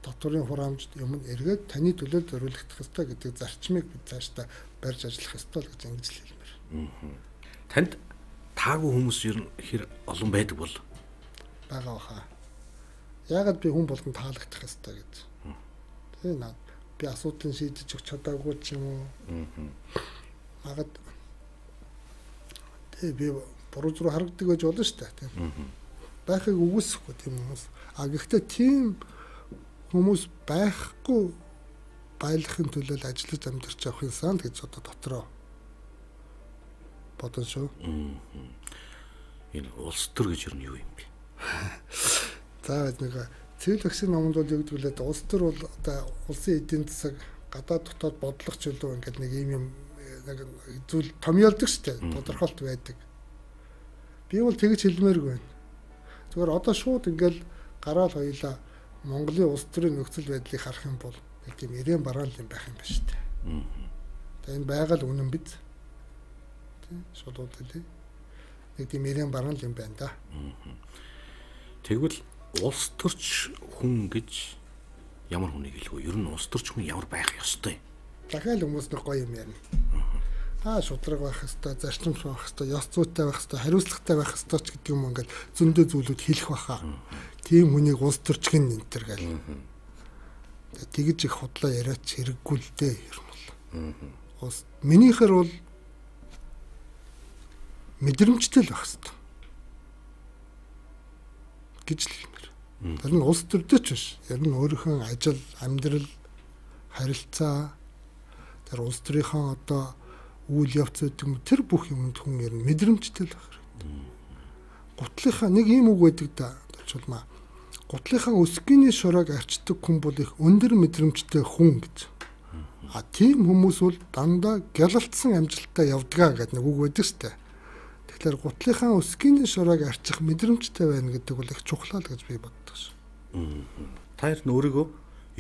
Speaker 2: татварын хураамжт юм эргээд таны төлөө зориулагдах ёстой гэдэг зарчмыг бид цаашдаа барьж ажиллах ёстой л гэж ингэж хэлмээр.
Speaker 1: Танд таагүй хүмүүс ер нь хэр олон байдаг бол
Speaker 2: байгаа баха. Яагаад би хүн болгон таалагдах ёстой гэж. Тэгээ наад би асуудлыг шийдэж өгч чадаагүй ч юм уу. Магад тэгээ би буруу зүрх харагдаг гэж болно шүү дээ. Тийм. Байхыг үгүйсэхгүй тийм хүмүүс. А гэхдээ тийм хүмүүс байхгүй баялахын төлөө ажиллаж амьдарч явах юмсан гэж одоо дотроо бодсон шүү.
Speaker 1: Энэ улс төр гэж юу юм бэ?
Speaker 2: За нэг цивил вакцины номонд бол юу гэдгүүлээд улс төр бол одоо улсын эдийн засаг гадаад дотоод бодлого чөлөө ингээд нэг юм юм нэг зүйл томьёолдог шүү дээ. Тодорхойлт байдаг. Би бол тэгж хэлмээргүй байна. Зүгээр одоо шууд ингээд гараал хоёлаа Монголын улс төрийн нөхцөл байдлыг харах юм бол нэг тийм ирээн бараал юм байх юм байна шүү дээ. Тэгээ энэ байгаль үнэн биз? Тэ шууд тий. Нэг тийм ирээн бараал юм байна да.
Speaker 1: Тэгвэл улс төрч хүн гэж ямар хүнийг хэлэх вэ? Ер нь улс төрч хүн ямар байх ёстой?
Speaker 2: Дахиад хүмүүс нэг гоё юм ярина. Аа шудраг байх ёстой, зарчим байх ёстой, ёс зүйтэй байх ёстой, хариуцлагатай байх ёстой ч гэдэг юм ингээд зөндөө зүйлүүд хэлэх баха. Тийм хүнийг улс төрч гин энтер гэл. Тэгэж их худлаа яриач хэрэггүй л дээ ер нь бол. Улс минийхэр бол мэдрэмжтэй л байх ёстой. гэж л Тэр нь улс төрдөж биш. Яг нь өөрийнхөө ажил, амьдрал, харилцаа тэр улс төрийнхөө одоо үйл явц гэдэг тэр бүх юмд хүн ер нь мэдрэмжтэй л байх хэрэгтэй. Гутлынхаа нэг юм үг байдаг да. Төвчулмаа. Гутлынхаа өсгийний шурааг арчдаг хүн бол их өндөр мэдрэмжтэй хүн гэж. А тийм хүмүүс бол дандаа гялалтсан амжилттай явдгаа гэдэг нэг үг байдаг штэ. Тэгэхээр гутлынхаа өсгийний шурааг арчих мэдрэмжтэй байна гэдэг бол их чухал гэж би бод
Speaker 1: гэж. Та ер нь өөрийгөө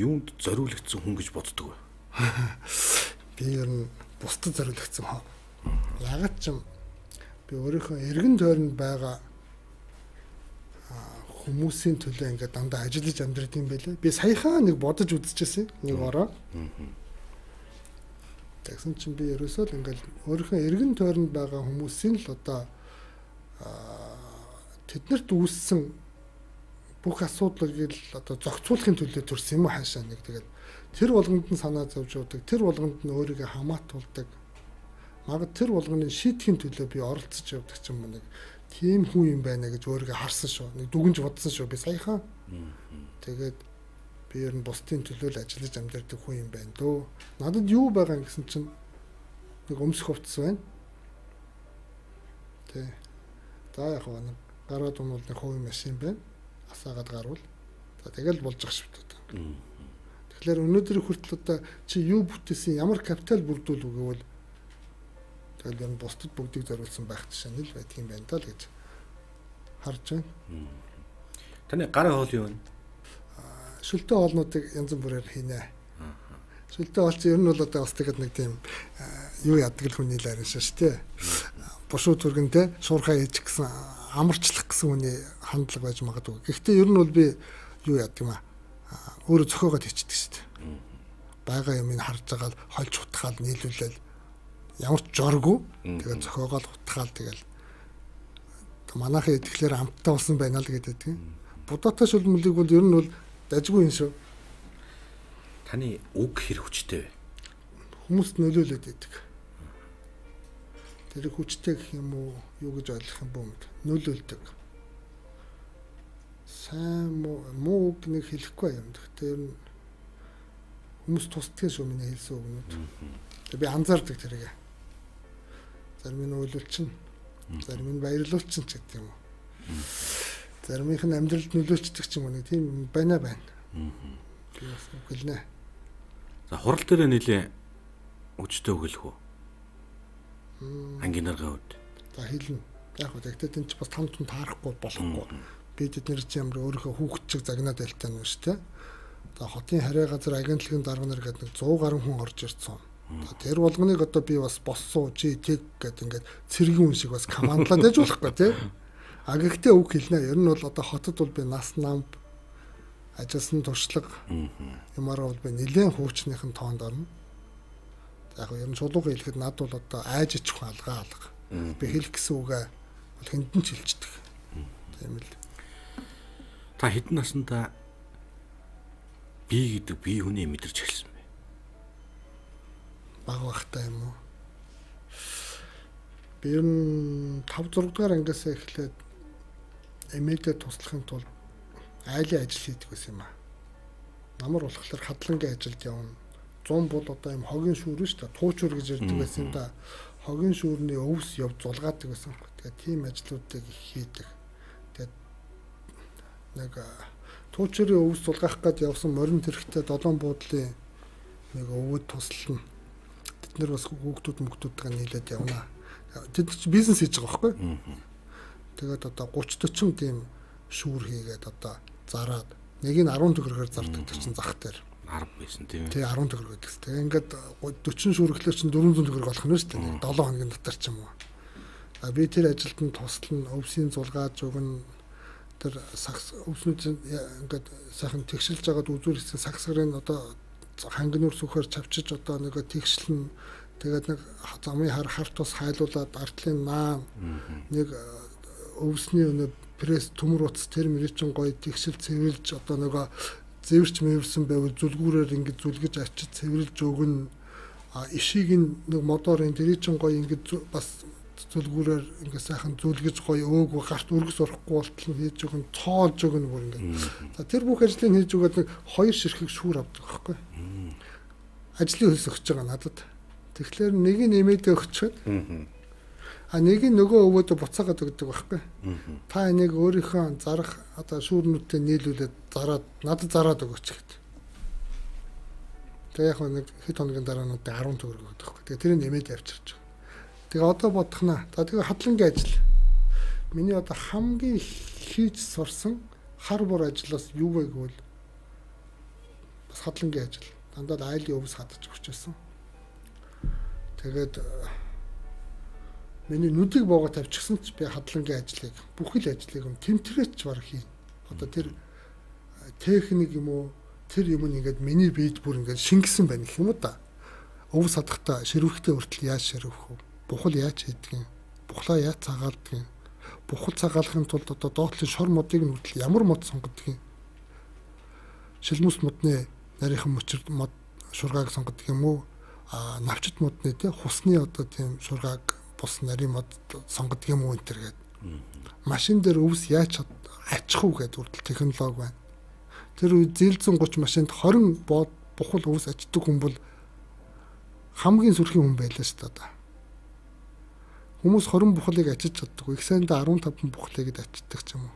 Speaker 1: юунд зориулагдсан хүн гэж боддог вэ?
Speaker 2: Би ер нь бусдад зориулагдсан хоо. Ягаад ч юм би өөрийнхөө эргэн тойронд байгаа хүмүүсийн төлөө ингээд дандаа ажиллаж амьдраад юм байлээ. Би саяхаа нэг бодож үзчихсэн нэг ороо. Тэгсэн чинь би ерөөсөө л ингээд өөрийнхөө эргэн тойронд байгаа хүмүүсийн л одоо тэднэрт үүссэн бүх асуудлыг л одоо зохицуулахын төлөө төрсөн юм хаашаа нэг тэгээд тэр болгонд нь санаа зовж явдаг тэр болгонд нь өөрийгөө хамаатуулдаг магад тэр болгоны шийдэхин төлөө би оролцож явдаг ч юм уу нэг. Тийм хүн юм байна гэж өөрийгөө харсан шүү нэг дүгнж бодсон шүү би саяхан. Тэгээд би ер нь бусдын төлөө л ажиллаж амьдардаг хүн юм байна дөө. Надад юу байгаа гэсэн чинь нэг өмсөх хувцас байна. Тий за яг нэг гараад унвал нэг хувийн машин байна. Асаагаад гарвал. За тэгэл болж ах шүү дээ. Тэгэхээр өнөөдөр хүртэл одоо чи юу бүтээсэн ямар капитал бүрдүүл үгэвэл тэгэл энэ бусдад бүгдийг зориулсан байх жишээ нь л байдаг юм байна даа л гэж харж байна.
Speaker 1: Таны гарын хоол юу вэ?
Speaker 2: Шүлтэ хоолнуудыг янз бүрээр хийнэ. Шүлтэ хоол чи ер нь бол одоо бас тэгэд нэг тийм юу яадаг л хүний лайран шүү дээ. Бушуу түргэнтэй шуурхаа хийж гисэн амарчлах гэсэн хүний хандлага байж магадгүй. Гэхдээ ер нь бол би юу яадаг юм аа өөрөө зохиогоод хийчихдэг шүү дээ. Бага юмыг харж байгаа л хольж утгаал нийлүүлэл ямар ч жоргүй тэгээд зохиогоод утгаал тэгэл манайхаа тэгэхээр амттай болсон байна л гэдэг тийм. Будаатай шүлмөлийг бол ер нь бол дажгүй юм шүү.
Speaker 1: Таны үг хэр хүчтэй вэ?
Speaker 2: Хүмүүст нөлөөлөд идэг тэр хүчтэй гэх юм уу юу гэж ойлгох юм бүү нөлөөлдөг. Сайн муу үг нэг хэлэхгүй юм. Тэгэхээр хүмүүс тусдгийг шүү миний хэлсэн үгнүүд. Тэгээ би анзаардаг тэрийг. Зарим нь үйлүүлчин, зарим нь баярлуулчин ч гэдэг юм уу. Заримынх нь амьдралд нөлөөлцдөг ч юм уу нэг тийм байна байна. Би бас хэлнэ.
Speaker 1: За хурал дээр нэлээ өчтөө өглөх үү? ангийн даргын хувьд.
Speaker 2: За хэлнэ. Яг хөө тэгтээ тэн чи бас там тун таарахгүй болохгүй. Би тэднэр чи ямар өөрийнхөө хүүхэд чиг загнаад байлтай нь шүү дээ. За хотын харьяа газар агентлагийн дарга нар гэдэг нэг 100 гаруй хүн орж ирсэн. Тэр болгоныг одоо би бас боссуу чи тэг гэдэг ингээд цэргийн хүн шиг бас командлаад яж болохгүй тий. А гэхдээ үг хэлнэ. Ер нь бол одоо хотод бол би нас нам ажилласан туршлага юмараа бол би нэлээд хуучныхын тоонд орно яг ер нь чулууга хэлэхэд над бол одоо айж ичих алгаа алга. Би хэлэх гэсэн үгээ бол хиндэн ч хэлждэг. Тийм л.
Speaker 1: Та хэдэн наснда би гэдэг би хүний мэдэрч эхэлсэн бэ?
Speaker 2: Баг багтаа юм уу? Би ер нь 5 6 дугаар ангиас эхлээд эмээдээ туслахын тулд айлын ажил хийдэг байсан юм аа. Намар болохоор хадлагын ажилд явна 100 бол одоо юм хогийн шүүрэн шүү дээ. Туучур гэж ярьдаг байсан да. Хогийн шүүрний өвс явж зулгаадаг байсан. Тэгээ тийм ажлуудыг хийдэг. Тэгээд нэг туучрын өвс зулгаах гээд явсан морин тэрхтээ долоон буудлын нэг өвөд туслана. Тэд нар бас хүүхдүүд мөхтүүдтэйгээ нийлээд явна. Тэд чи бизнес хийж байгаа байхгүй? Тэгээд одоо 30 40 тийм шүүр хийгээд одоо зараад нэг нь 10 төгрөгөөр зардаг чинь зах дээр
Speaker 1: 10 байсан тийм ээ.
Speaker 2: Тий 10 төгрөг гэдэг. Тэгээ ингээд 40 шүүрхлээр чинь 400 төгрөг болох нь шүү дээ. 7 хоногийн дотор ч юм уу. А би тэр ажилд нь туслана, өвсийн зулгааж өгнө. Тэр сакс өвснүүд ингээд сайхан тэгшилж байгаад үзүүр хэсэг саксгарын одоо хангинуур сүхээр чавчиж одоо нэг тэгшлэн тэгээд нэг замын хар хавт бас хайлуулад артлын наан нэг өвсний өнө пресс төмөр утас тэр мөрөчин гоё тэгшил цэвэрлж одоо нөгөө зэвэрч мэвэрсэн байвал зүлгүүрээр ингэ зүлгэж ачиж цэвэрлж өгнө. А ишиг нэг модоор энэ чин гоё ингэ бас зүлгүүрээр ингэ сайхан зүлгэж гоё өөг гарт өргөс орохгүй болтол хийж өгнө, цоолж өгнө бүр ингэ. За тэр бүх ажлыг хийж өгөөд нэг хоёр ширхэг шүүр авдаг байхгүй. Ажлын хөлс өгч байгаа надад. Тэгэхээр нэг нь нэмээд өгчөөд А нэг нь нөгөө өвөөдө буцаагаад өгдөг байхгүй. Та энийг өөрийнхөө зарах одоо шүүрнүүдтэй нийлүүлээд зараад надад зараад өгөөч гэдэг. Тэгээ яг нэг хэд хоногийн дараа нь 10 төгрөг өгдөг байхгүй. Тэгээ тэрийг нэмээд байгаа. Тэгээ одоо бодохнаа. За тэгээ хатлангийн ажил. Миний одоо хамгийн хийж сурсан хар бор ажлаас юу вэ гэвэл бас хатлангийн ажил. Дандаа айлын өвс хадаж өгч байсан. Тэгээд Миний нүдийг боогоо тавьчихсан ч би хадлагын ажлыг бүх л ажлыг нь тэмтрээч баг хийн. Одоо тэр техник юм уу тэр юм нь ингээд миний биед бүр ингээд шингэсэн байна гэх юм уу да. Өв садахта ширвэхтэй хүртэл яаж ширвэх вэ? Бухал яаж хийдэг юм? Бухлаа яаж цагаалдаг юм? Бухал цагаалахын тулд одоо доотлын шор модыг нь хүртэл ямар мод сонгодог юм? Шилмүс модны нарийнхан мөчр мод шургааг сонгодог юм уу? А навчит модны те хусны одоо тийм шургааг бус нарийн мод сонгодог юм уу энэ төр гэдэг. Машин дээр өвс яаж ачих уу гэдэг хүртэл технологи байна тэр үед зээлзэн 30 машинд 20 бод бухал өвс аждаг хүн бол хамгийн сүрхийн хүн байлаа шүү дээ. Хүмүүс 20 бухалыг ачиж чаддаг. Их сайндаа 15 бухалыг ачдаг ч юм уу.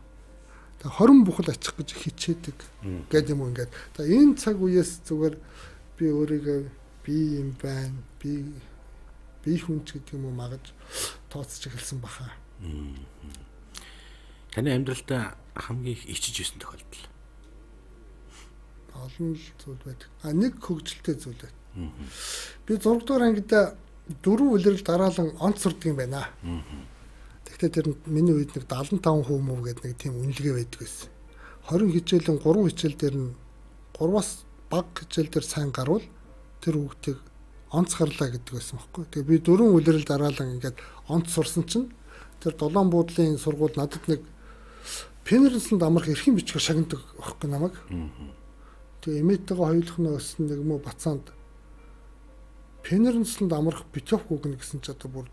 Speaker 2: Тэгээ 20 бухал ачих гэж хичээдэг гэдэг юм уу ингээд. Тэгээ энэ цаг үеэс зүгээр би өөрийгөө би юм байна. Би би хүн ч гэдэг юм уу магаж тооцож эхэлсэн баха.
Speaker 1: Таны амьдралдаа хамгийн их ичиж исэн тохиолдол
Speaker 2: олон зүйл байдаг. А нэг хөгжилтэй зүйл байна. Би 6 дугаар ангида дөрвөн үлрэл дараалан онц сурдаг юм байна. Тэгвэл тэр миний үед нэг 75% мөв гэдэг нэг тийм үнэлгээ байдаг байсан. 20 хичээлийн 3 хичээл дээр нь 3-аас бага хичээл дээр сайн гарвал тэр хүүхдийг онц гарлаа гэдэг байсан байхгүй. Тэгээ би дөрвөн үлрэл дараалан ингээд онц сурсан чинь тэр долоон буудлын сургууль надад нэг пенерэнсэнд амрах эрхийн бичгээр шагнадаг байхгүй намайг. Тэгээ эмээтэйгээ хоёулах нь өссөн нэг мө бацаанд пенернслэнд амрах битёв гүгнэ гэсэн ч одоо бүр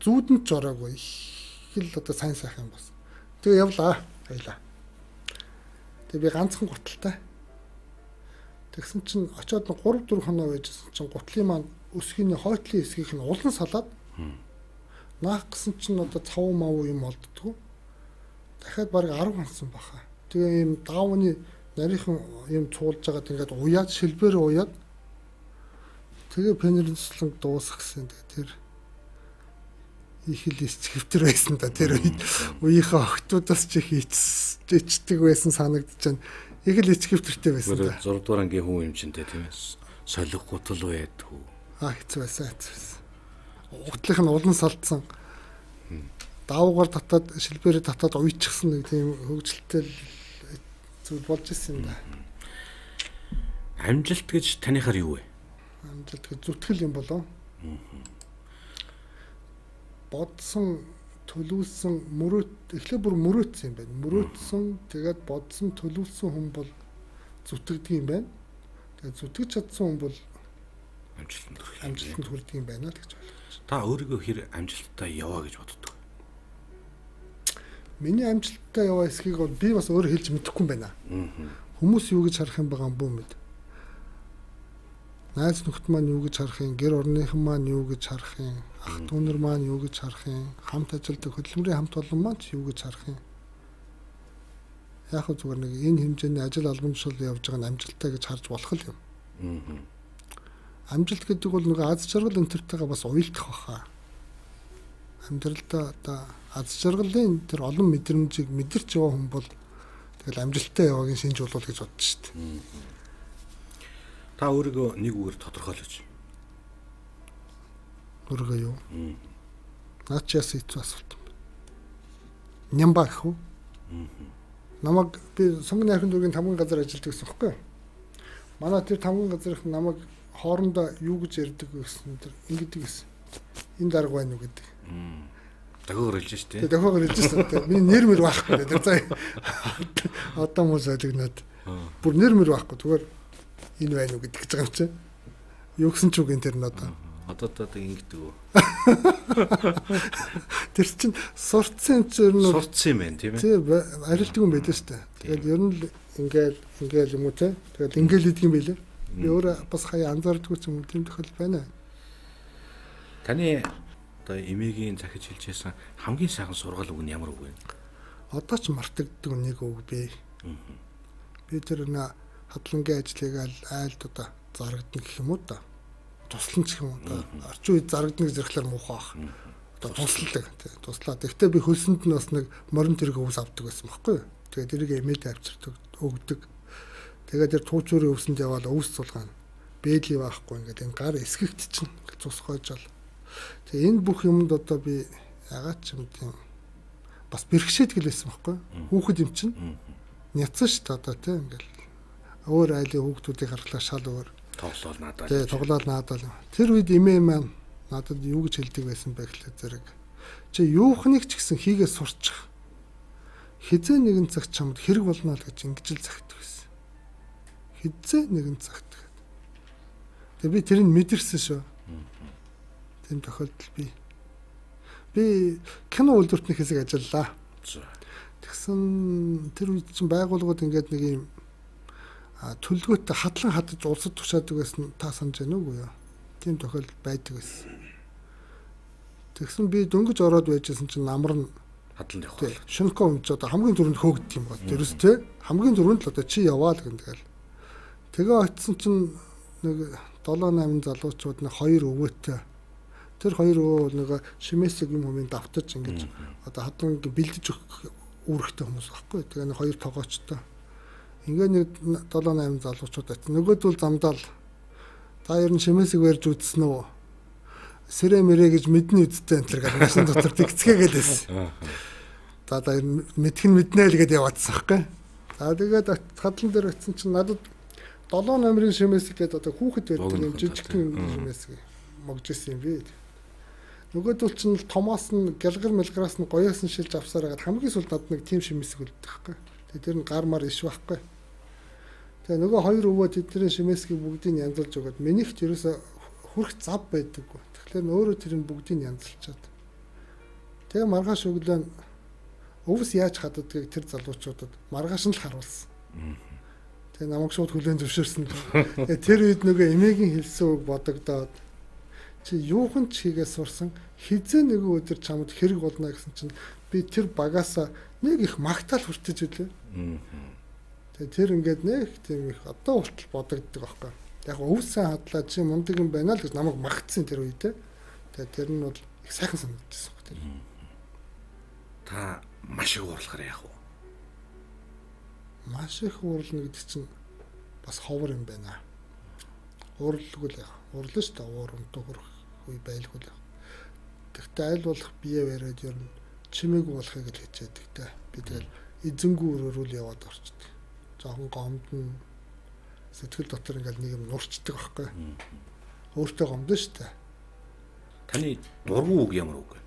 Speaker 2: зүүдэнд ч ороогүй их л одоо сайн сайхан бас. Тэгээ явлаа. Баялаа. Тэгээ би ганцхан гуталтай. Тэгсэн чинь очиод 3 4 хоноо байжсэн чинь гутлын маань өсгийний хойтлын хэсгийнх нь улан салаад наах гэсэн чинь одоо цав мав юм олддгоо. Дахиад баг 10 хонсон баха. Тэгээ ийм даавны нарийнхан юм цуулж байгаад ингээд уяад шилбээр уяад тэгээ пенерслэн дуусах гэсэн тэр их л эсчгэвтер байсан да тэр үед үеийнхээ охтуудаас ч их ичдэг байсан санагдаж байна. Их л эсчгэвтертэй байсан да.
Speaker 1: 6 дугаар ангийн хүн юм чинтэй тийм ээ. Солих гутал байдгүй.
Speaker 2: Аа хэцүү байсан хэцүү байсан. Гутлынх нь улан салдсан. Давуугаар татаад шилбэрээ татаад уйчихсан нэг тийм хөвгөлтэй зүйл болж ирсэн юм да.
Speaker 1: Амжилт гэж танихаар юу вэ?
Speaker 2: Амжилт гэж зүтгэл юм болоо. Бодсон төлөвлөсөн мөрөөт эхлээ бүр мөрөөдсөн юм байна. Мөрөөдсөн тэгээд бодсон төлөвлөсөн хүн бол зүтгэдэг юм байна. Тэгээд зүтгэж чадсан хүн бол
Speaker 1: амжилтанд хүрэх.
Speaker 2: Амжилтанд хүрдэг юм байна л гэж ойлгож байна.
Speaker 1: Та өөрийгөө хэр амжилттай яваа гэж боддог?
Speaker 2: Миний амжилттай яваа эсхийг бол би бас өөрөө хэлж мэдэхгүй юм байна. Хүмүүс юу гэж харах юм байгаа юм бүү мэд. Найз нөхд маань юу гэж харах юм, гэр орныхан маань юу гэж харах юм, ах дүүнэр маань юу гэж харах юм, хамт ажилладаг хөдөлмөрийн хамт олон маань ч юу гэж харах юм. Яг хөө зүгээр нэг энэ хэмжээний ажил албамжшил явж байгаа нь амжилттай гэж харж болох л юм. Амжилт гэдэг бол нэг аз жаргал энтертэйгээ бас уялдах баха. Амьдралдаа одоо аз жаргалын тэр олон мэдрэмжийг мэдэрч байгаа хүн бол тэгэл амжилттай яваагийн шинж болов гэж боддоо шүү дээ.
Speaker 1: Та өөрийгөө нэг үгээр тодорхойлооч.
Speaker 2: Өөрийгөө юу? Наачаас хэцүү асуулт юм. Нямба гэх үү? Намаг би сонгоны архин дүүргийн тамгын газар ажилладаг гэсэн хэвхэв. Манай тэр тамгын газрынх намайг хоорондоо юу гэж ярьдаг гэсэн тэр ингэдэг гэсэн. Энэ дарга байна уу гэдэг.
Speaker 1: Дохиогоор хэлж штэ.
Speaker 2: Тэгээ дохиогоор хэлж штэ. Миний нэр мэр байхгүй тэр заа. Одоо хүмүүс ойлгоноод. Бүр нэр мэр байхгүй. Зүгээр энэ байна уу гэдэг гэж байгаа юм чи. Юу гэсэн ч үг энэ тэр нь одоо.
Speaker 1: Одоо одоо ингэдэг үү?
Speaker 2: Тэр чинь сурцсан чинь нь
Speaker 1: сурцсан юм байна тийм ээ.
Speaker 2: Тийм арилдаг юм байдаг штэ. Тэгээд ер нь ингээл ингээл юм уу те. Тэгээд ингээл идэг юм байлээ. Би өөрөө бас хаяа анзаардгүй юм тийм тохиол байна.
Speaker 1: Таны одоо эмээгийн захиж хэлжсэн хамгийн сайхан сургал үг нь ямар үг вэ?
Speaker 2: Одоо ч мартагддаг нэг үг би. Би тэр нэ хадлангийн ажлыг айлд одоо зарагдана гэх юм уу да. Туслан ч юм уу да. Орчин үед зарагдана гэж зэрэглэр муухай бах. Одоо туслалдаг тий. Туслаа. Гэхдээ би хөлсөнд нь бас нэг морин тэрэг өвс авдаг байсан байхгүй юу? Тэгээд тэрийг эмээд авчирдаг, өгдөг. Тэгээд тэр туучуурын өвсөнд яваад өвс цулгаана. Бэдли байхгүй ингээд энэ гар эсгэгт чинь цус хойж ол Тэгээ энэ бүх юмд одоо би ягаад ч юм тийм бас бэрхшээдэг л байсан байхгүй. Хүүхэд юм чинь няцсан шүү дээ одоо тийм ингээл өөр айлын хүүхдүүдийг харахлаа шал өөр.
Speaker 1: Тоглол надад.
Speaker 2: Тэгээ тоглоод наадаа. Тэр үед эмээ маань надад юу гэж хэлдэг байсан бэ гэхлээр зэрэг чи юухныг ч гэсэн хийгээ сурчих. Хизээ нэгэн цаг чамд хэрэг болно л гэж ингэж л загтдаг байсан. Хизээ нэгэн цагт. Тэгээ би тэрийг мэдэрсэн шүү. Тийм тохиолдол би. Би кино үйлдвэртний хэсэг ажиллалаа. Тэгсэн тэр үед чинь байгууллагууд ингээд нэг юм төлгөөтэй хадлан хадаж улсад тушаадаг байсан та санаж байна уу юу? Тийм тохиолдол байдаг байсан. Тэгсэн би дөнгөж ороод байжсэн чинь намар нь
Speaker 1: хадлан явах.
Speaker 2: Шинко өмч одоо хамгийн түрүүнд хөөгддөг юм байна. Тэрс те хамгийн түрүүнд л одоо чи яваа л гэнтэгэл. Тэгээ очисон чинь нэг 7 8 залуучууд нэг хоёр өвөөтэй тэр хоёр өвөө нэг шимэсэг юм хүмүүс давтаж ингэж одоо хадлан бэлдэж өгөх үүрэгтэй хүмүүс баггүй. Тэгээ нэг хоёр тогоочтой Ингээ нэг 7 8 залуучууд бат. Нөгөөдөл замдаал та ер нь шимэсэг барьж үзсэн үү? Сэрэ мэрэ гэж мэдний үсттэй энэ төр машин дотор тэгцгээгээд байсан. За та мэдхэн мэднэ л гэдээ яваадсан хэвгүй. За тэгээд хадлан дээр очисон чинь надад 7 номерын шимэсэг гэдэг одоо хүүхэд байдаг юм жижигхэн шимэсэг могж исэн юм би. Нөгөөдөл чинь Томас нь гэлгэр мэлграас нь гоёосон шилж авсараад хамгийн сүүлд надад нэг тим шимэсэг үлдэх хэвгүй. Тэгээд тэр нь гар мар иш байхгүй. Тэгээ нөгөө хоёр өвөө тэдний шимэсгийг бүгдийг янзалж өгöd. Минийх ч ерөөсө хүрх зав байдаггүй. Тэгэхээр өөрөө тэрийг бүгдийг янзалчаад. Тэгээ маргааш өглөө өвс яаж хаддгийг тэр залуучуудад маргааш нь л харуулсан. Тэгээ намайг шууд хүлэн зөвшөөрсөн. Тэр үед нөгөө эмээгийн хэлсэн үг бодогдоод чи юухан ч хийгээ сурсан хизээ нэгэн өдөр чамд хэрэг болно гэсэн чинь би тэр багаасаа нэг их магтаал хүртэж үлээ. Тэгээ тэр ингээд нэг тийм их одоо болтол бодогддог байхгүй. Яг өвсөн хадлаа чи мундаг юм байна л гэж намайг магтсан тэр үедээ. Тэгээ тэр нь бол их сайхан санагдчихсан баг тэр.
Speaker 1: Та маш их уурлахаар яах вэ?
Speaker 2: Маш их уурлна гэдэг чинь бас ховор юм байна. Уурлгүй л яах. Уурлаа шүү дээ. Уур унтуу хөрөх үе байлгүй л яах. Тэгтээ аль болох бие бариад ер нь чимээг болохыг л хичээдэг те. Би тэгэл эзэнгүү өрөөрүүл яваад орчдөг жоохон гомдно. Сэтгэл дотор ингээл нэг юм нурчдаг байхгүй. Өөртөө гомдно шүү дээ.
Speaker 1: Таны дургу үг ямар үг вэ?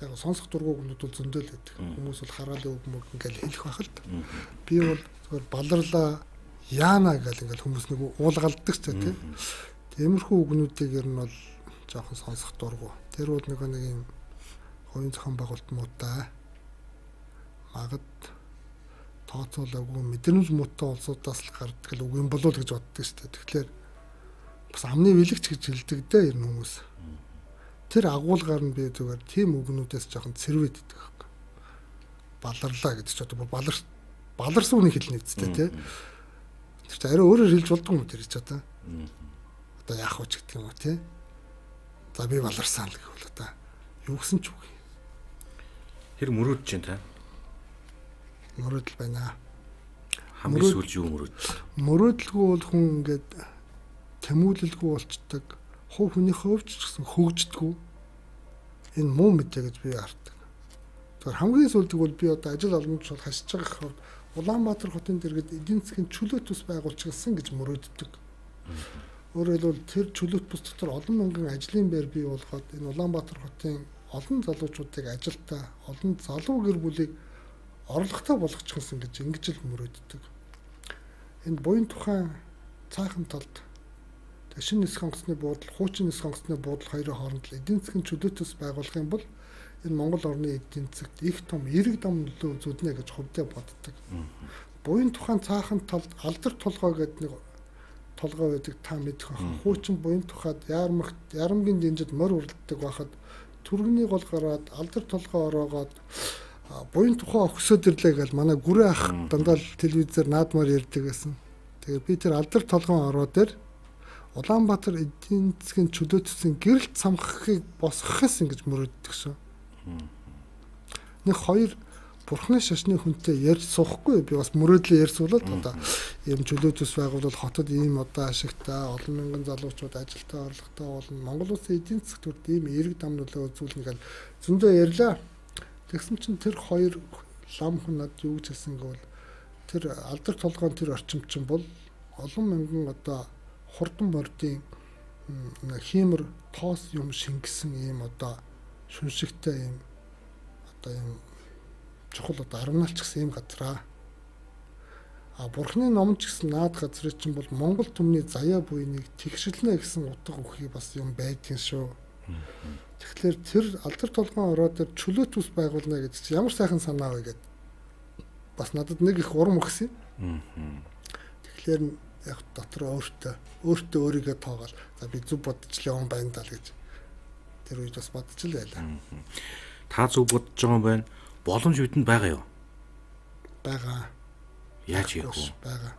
Speaker 2: Яг сонсох дургу үгнүүд бол зөндөл байдаг. Хүмүүс бол хараалын үг мөг ингээл хэлэх байх л да. Би бол зөвхөн баларлаа яана гэл ингээл хүмүүс нэг уулгалддаг ч тийм. Тиймэрхүү үгнүүдийг ер нь бол жоохон сонсох дургу. Тэр бол нэг нэг юм хувийн зохион байгуулалт магад тооцоолоогүй мэдрэмж муутай улсуудаас л гардаг л үг юм болов гэж боддог шүү дээ. Тэгэхээр бас амны бэлэгч гэж хэлдэг дээ ер нь хүмүүс. Тэр агуулгаар нь би зүгээр тийм үгнүүдээс жоохон цэрвэд идэх байхгүй. Баларлаа гэдэг ч одоо балар баларсан үнийг хэлнэ үстэй тий. Тэр чинь арай өөрөөр хэлж болдго юм тэр ч одоо. Одоо яах вэ гэдэг юм уу тий. За би баларсан л гэх бол одоо юу гэсэн ч үг.
Speaker 1: Тэр мөрөөд чинь та
Speaker 2: мөрөөдөл байна.
Speaker 1: Хамгийн сүүлж юу мөрөөд?
Speaker 2: Мөрөөдөлгүй бол хүн ингээд тэмүүлэлгүй болчдаг. Хов хүнийхээ өвч ч гэсэн хөгждөггүй. Энэ муу мэдээ гэж би хардаг. Тэгэхээр хамгийн сүүлдэг бол би одоо ажил олгомж бол хасж байгаа хавьд Улаанбаатар хотын дэргэд эдийн засгийн чөлөөт ус байгуулчихсан гэж мөрөөддөг. Өөрөөр хэлбэл тэр чөлөөт бус дотор олон мянган ажлын байр бий болгоод энэ Улаанбаатар хотын олон залуучуудыг ажилтаа, олон залуу гэр бүлийг орлоготой болгочихсон гэж ингэж л мөрөөддөг. Энэ буян тухайн цаахан талд шинэ нисэх онгоцны буудал, хуучин нисэх онгоцны буудал хоёрын хооронд л эдийн засгийн чөлөөтөс байгуулах юм бол энэ Монгол орны эдийн засагт их том эрэг дам нөлөө үзүүлнэ гэж хувьдаа боддог. Буян тухайн цаахан талд алдар толгой гэдэг нэг толгой байдаг та мэдэх байх. Хуучин буян тухайд яармагт ярамгийн дэнжид морь уралддаг байхад түргэний гол гараад алдар толгой ороогоод буян тухай өгсөд ирлээ гэж манай гүрээ ах дандаа телевизээр наадмаар ярьдаг гэсэн. Тэгээ би тэр алдар толгоон ороо дээр Улаанбаатар эдийн засгийн чөлөөтсөн гэрэлт самхахыг босгохоос ингэж мөрөддөг шөө. Нэг хоёр бурхны шашны хүнтэй ярьж суухгүй би бас мөрөөдлөө ярьсуулаад одоо ийм чөлөө төс байгуулал хотод ийм одоо ашигтай олон мянган залуучууд ажилтаа орлоготой болно Монгол улсын эдийн засгт ийм эрг дам нөлөө үзүүлнэ гэж зөндөө ярьлаа тэгсэн чинь тэр хоёр лам хүн над юу гэж хэлсэн гэвэл тэр алдар толгойн тэр орчимчин бол олон мянган одоо хурдан бордын хиймэр тоос юм шингэсэн ийм одоо шүншигтэй ийм одоо ийм чухал одоо аргуналч гэсэн ийм газраа а бурхны номч гэсэн наад газрыг чинь бол Монгол түмний заяа буйныг тэгшилнэ гэсэн утга өгөхий бас юм байдгийн шүү. Тэгэхээр тэр алдар толгойн ороод тэр чөлөөт ус байгуулна гэдэг чинь ямар сайхан санаа вэ гэдэг бас надад нэг их урам өгсөн. Тэгэхээр яг дотор өөртөө өөртөө өөрийгөө тоогоол за би зүг л явсан байна даа гэж тэр үед бас бодож л байлаа.
Speaker 1: Та зүг бодож байгаа юм байна боломж бидэнд байгаа юу?
Speaker 2: Бага.
Speaker 1: Яаж яах вэ?
Speaker 2: Бага.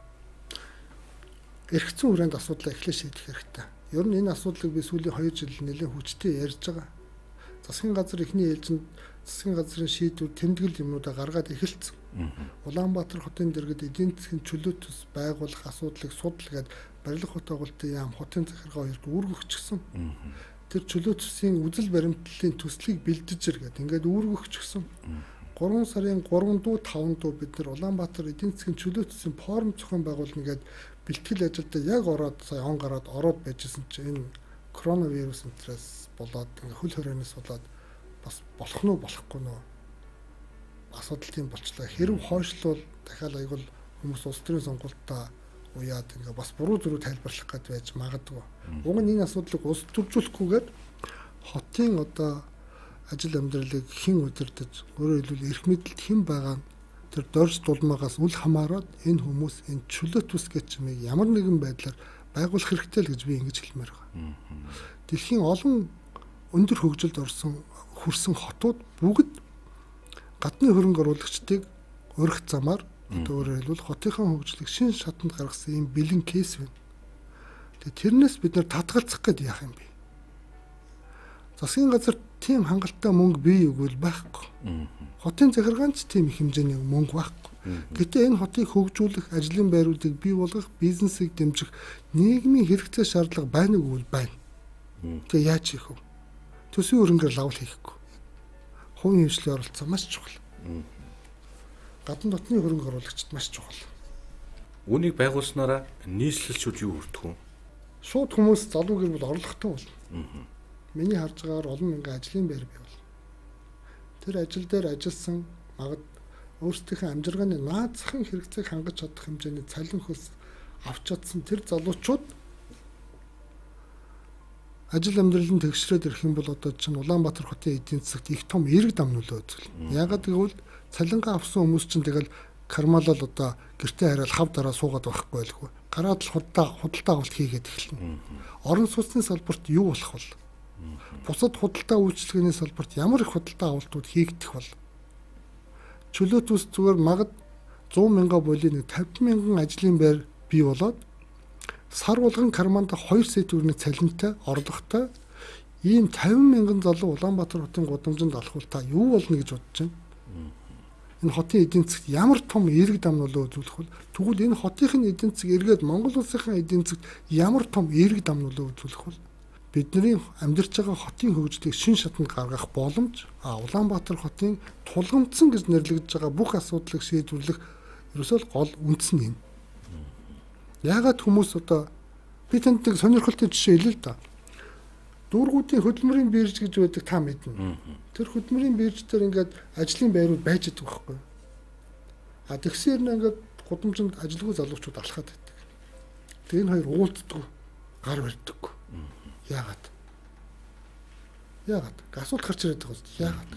Speaker 2: Эргэцэн хүрээнд асуудлаа эхлээ шийдэх хэрэгтэй. Ер нь энэ асуудлыг би сүүлийн 2 жил нэлээд хүчтэй ярьж байгаа. Засгийн газар ихний ээлжинд засгийн газрын шийдвэр тэмдэглэл юмнуудаа гаргаад эхэлсэн. Улаанбаатар хотын дэргэд эдийн засгийн чөлөө төс байгуулах асуудлыг судал гээд барилга хот байгуулалтын яам хотын захиргаа хоёрт үүргөгчсөн. Тэр чөлөө төслийн үзэл баримтлалын төслийг бэлдэж ир гэдэг ингээд үүргөгчсөн. 3 сарын 3 дуу 5 дуу бид нар Улаанбаатар эдийн засгийн чөлөө төслийн форум зохион байгуулна гэд бэлтгэл ажилдаа яг ороод сая он гараад ороод байжсэн чинь энэ коронавирус энтрээс болоод хөл хорионоос болоод бас болох нь болохгүй нөө асуудал тийм болчлаа. Хэрв хойшлол дахиад аягуул хүмүүс улс төрийн сонгуультаа уяад ингээ бас буруу зүрүү тайлбарлах гээд байж магадгүй. Уг нь энэ асуудлыг улс төржүүлэхгүйгээр хотын одоо ажил амьдралыг хэн удирдах өөрөөр хэлбэл эрх мэдэлд хэн байгаа тэр дорж дулмаагаас үл хамааран энэ хүмүүс энэ чөлөөт ус гэж чимээ ямар нэгэн байдлаар байгуулах хэрэгтэй л гэж би ингэж хэлмээр байгаа. Дэлхийн олон өндөр хөгжилд орсон хүрсэн хотууд бүгд гадны хөрөнгө оруулагчдыг өрх замаар өөрөөр хэлбэл хотынхаа хөгжлийг шин шатанд гаргасан юм бэлэн кейс байна. Тэгээ тэрнээс бид нар татгалзах гээд яах юм бэ? Засгийн газар тийм хангалттай мөнгө бий өгвөл байхгүй. Хотын захиргаанч тийм их хэмжээний мөнгө байхгүй. Гэтэ энэ хотыг хөгжүүлэх, ажлын байруудыг бий болгох, бизнесийг дэмжих нийгмийн хэрэгцээ шаардлага байна уу байна. Тэгээ яаж хийх вэ? Төсвийн өрөнгөөр лавл хийхгүй. Хувийн хвшлийн оролцоо маш чухал. Гадна дотны хөрөнгө оруулагчид маш чухал.
Speaker 1: Үүнийг байгуулснараа нийслэлчүүд юу хүртэх вэ?
Speaker 2: Шууд хүмүүс залуу гэр бүл орлоготой болно Миний харж байгаагаар олон мянган ажлын байр бий бол. Тэр ажил дээр ажилласан магад өөрсдийнхөө амжиргааны наацхан хэрэгцээг хангаж чадах хэмжээний цалин хөлс авч чадсан тэр залуучууд ажил амьдралын тэгшрээд ирэх юм бол одоо чинь Улаанбаатар хотын эдийн засагт их том эрг дам нөлөө үзүүлнэ. Ягаад гэвэл цалингаа авсан хүмүүс чинь тэгэл кармалал одоо гэртээ хараал хав дараа суугаад байхгүй байлгүй. Гараад л худалдаа худалдаа авалт хийгээд эхэлнэ. Орон сууцны салбарт юу болох вэ? Бусад худалдаа үйлчилгээний салбарт ямар их худалдаа авалтууд хийгдэх бол чөлөөт ус зүгээр магад 100 мянга болын 50 мянган ажлын байр бий болоод сар болгон карманда 2 сая төгрөгийн цалинтай орлоготой ийм 50 мянган залуу Улаанбаатар хотын гудамжинд алхвал та юу болно гэж бодож байна? Энэ хотын эдийн засгт ямар том эрг дам нөлөө үзүүлэх вэ? Тэгвэл энэ хотынхын эдийн засаг эргээд Монгол улсынхаа эдийн засагт ямар том эрг дам нөлөө үзүүлэх вэ? Бидний амьдарч байгаа хотын хөгжлийг шин шатанд гаргах боломж а Улаанбаатар хотын тулгамдсан гэж нэрлэгдэж байгаа бүх асуудлыг шийдвэрлэх ерөөсөө гол үндэс нь юм. Яагаад хүмүүс одоо би танд нэг сонирхолтой жишээ хэлээ л да. Дүүргүүдийн хөдөлмөрийн бирж гэж байдаг та мэднэ. Тэр хөдөлмөрийн бирж дээр ингээд ажлын байрууд байж байгаа байхгүй. А тэгсээр нь ингээд гудамжинд ажилгүй залуучууд алхаад байдаг. Тэгээ энэ хоёр уулздаг, гар барьдаг. Яагаад? Яагаад? Асуулт гарч ирээд байгаа юм. Яагаад?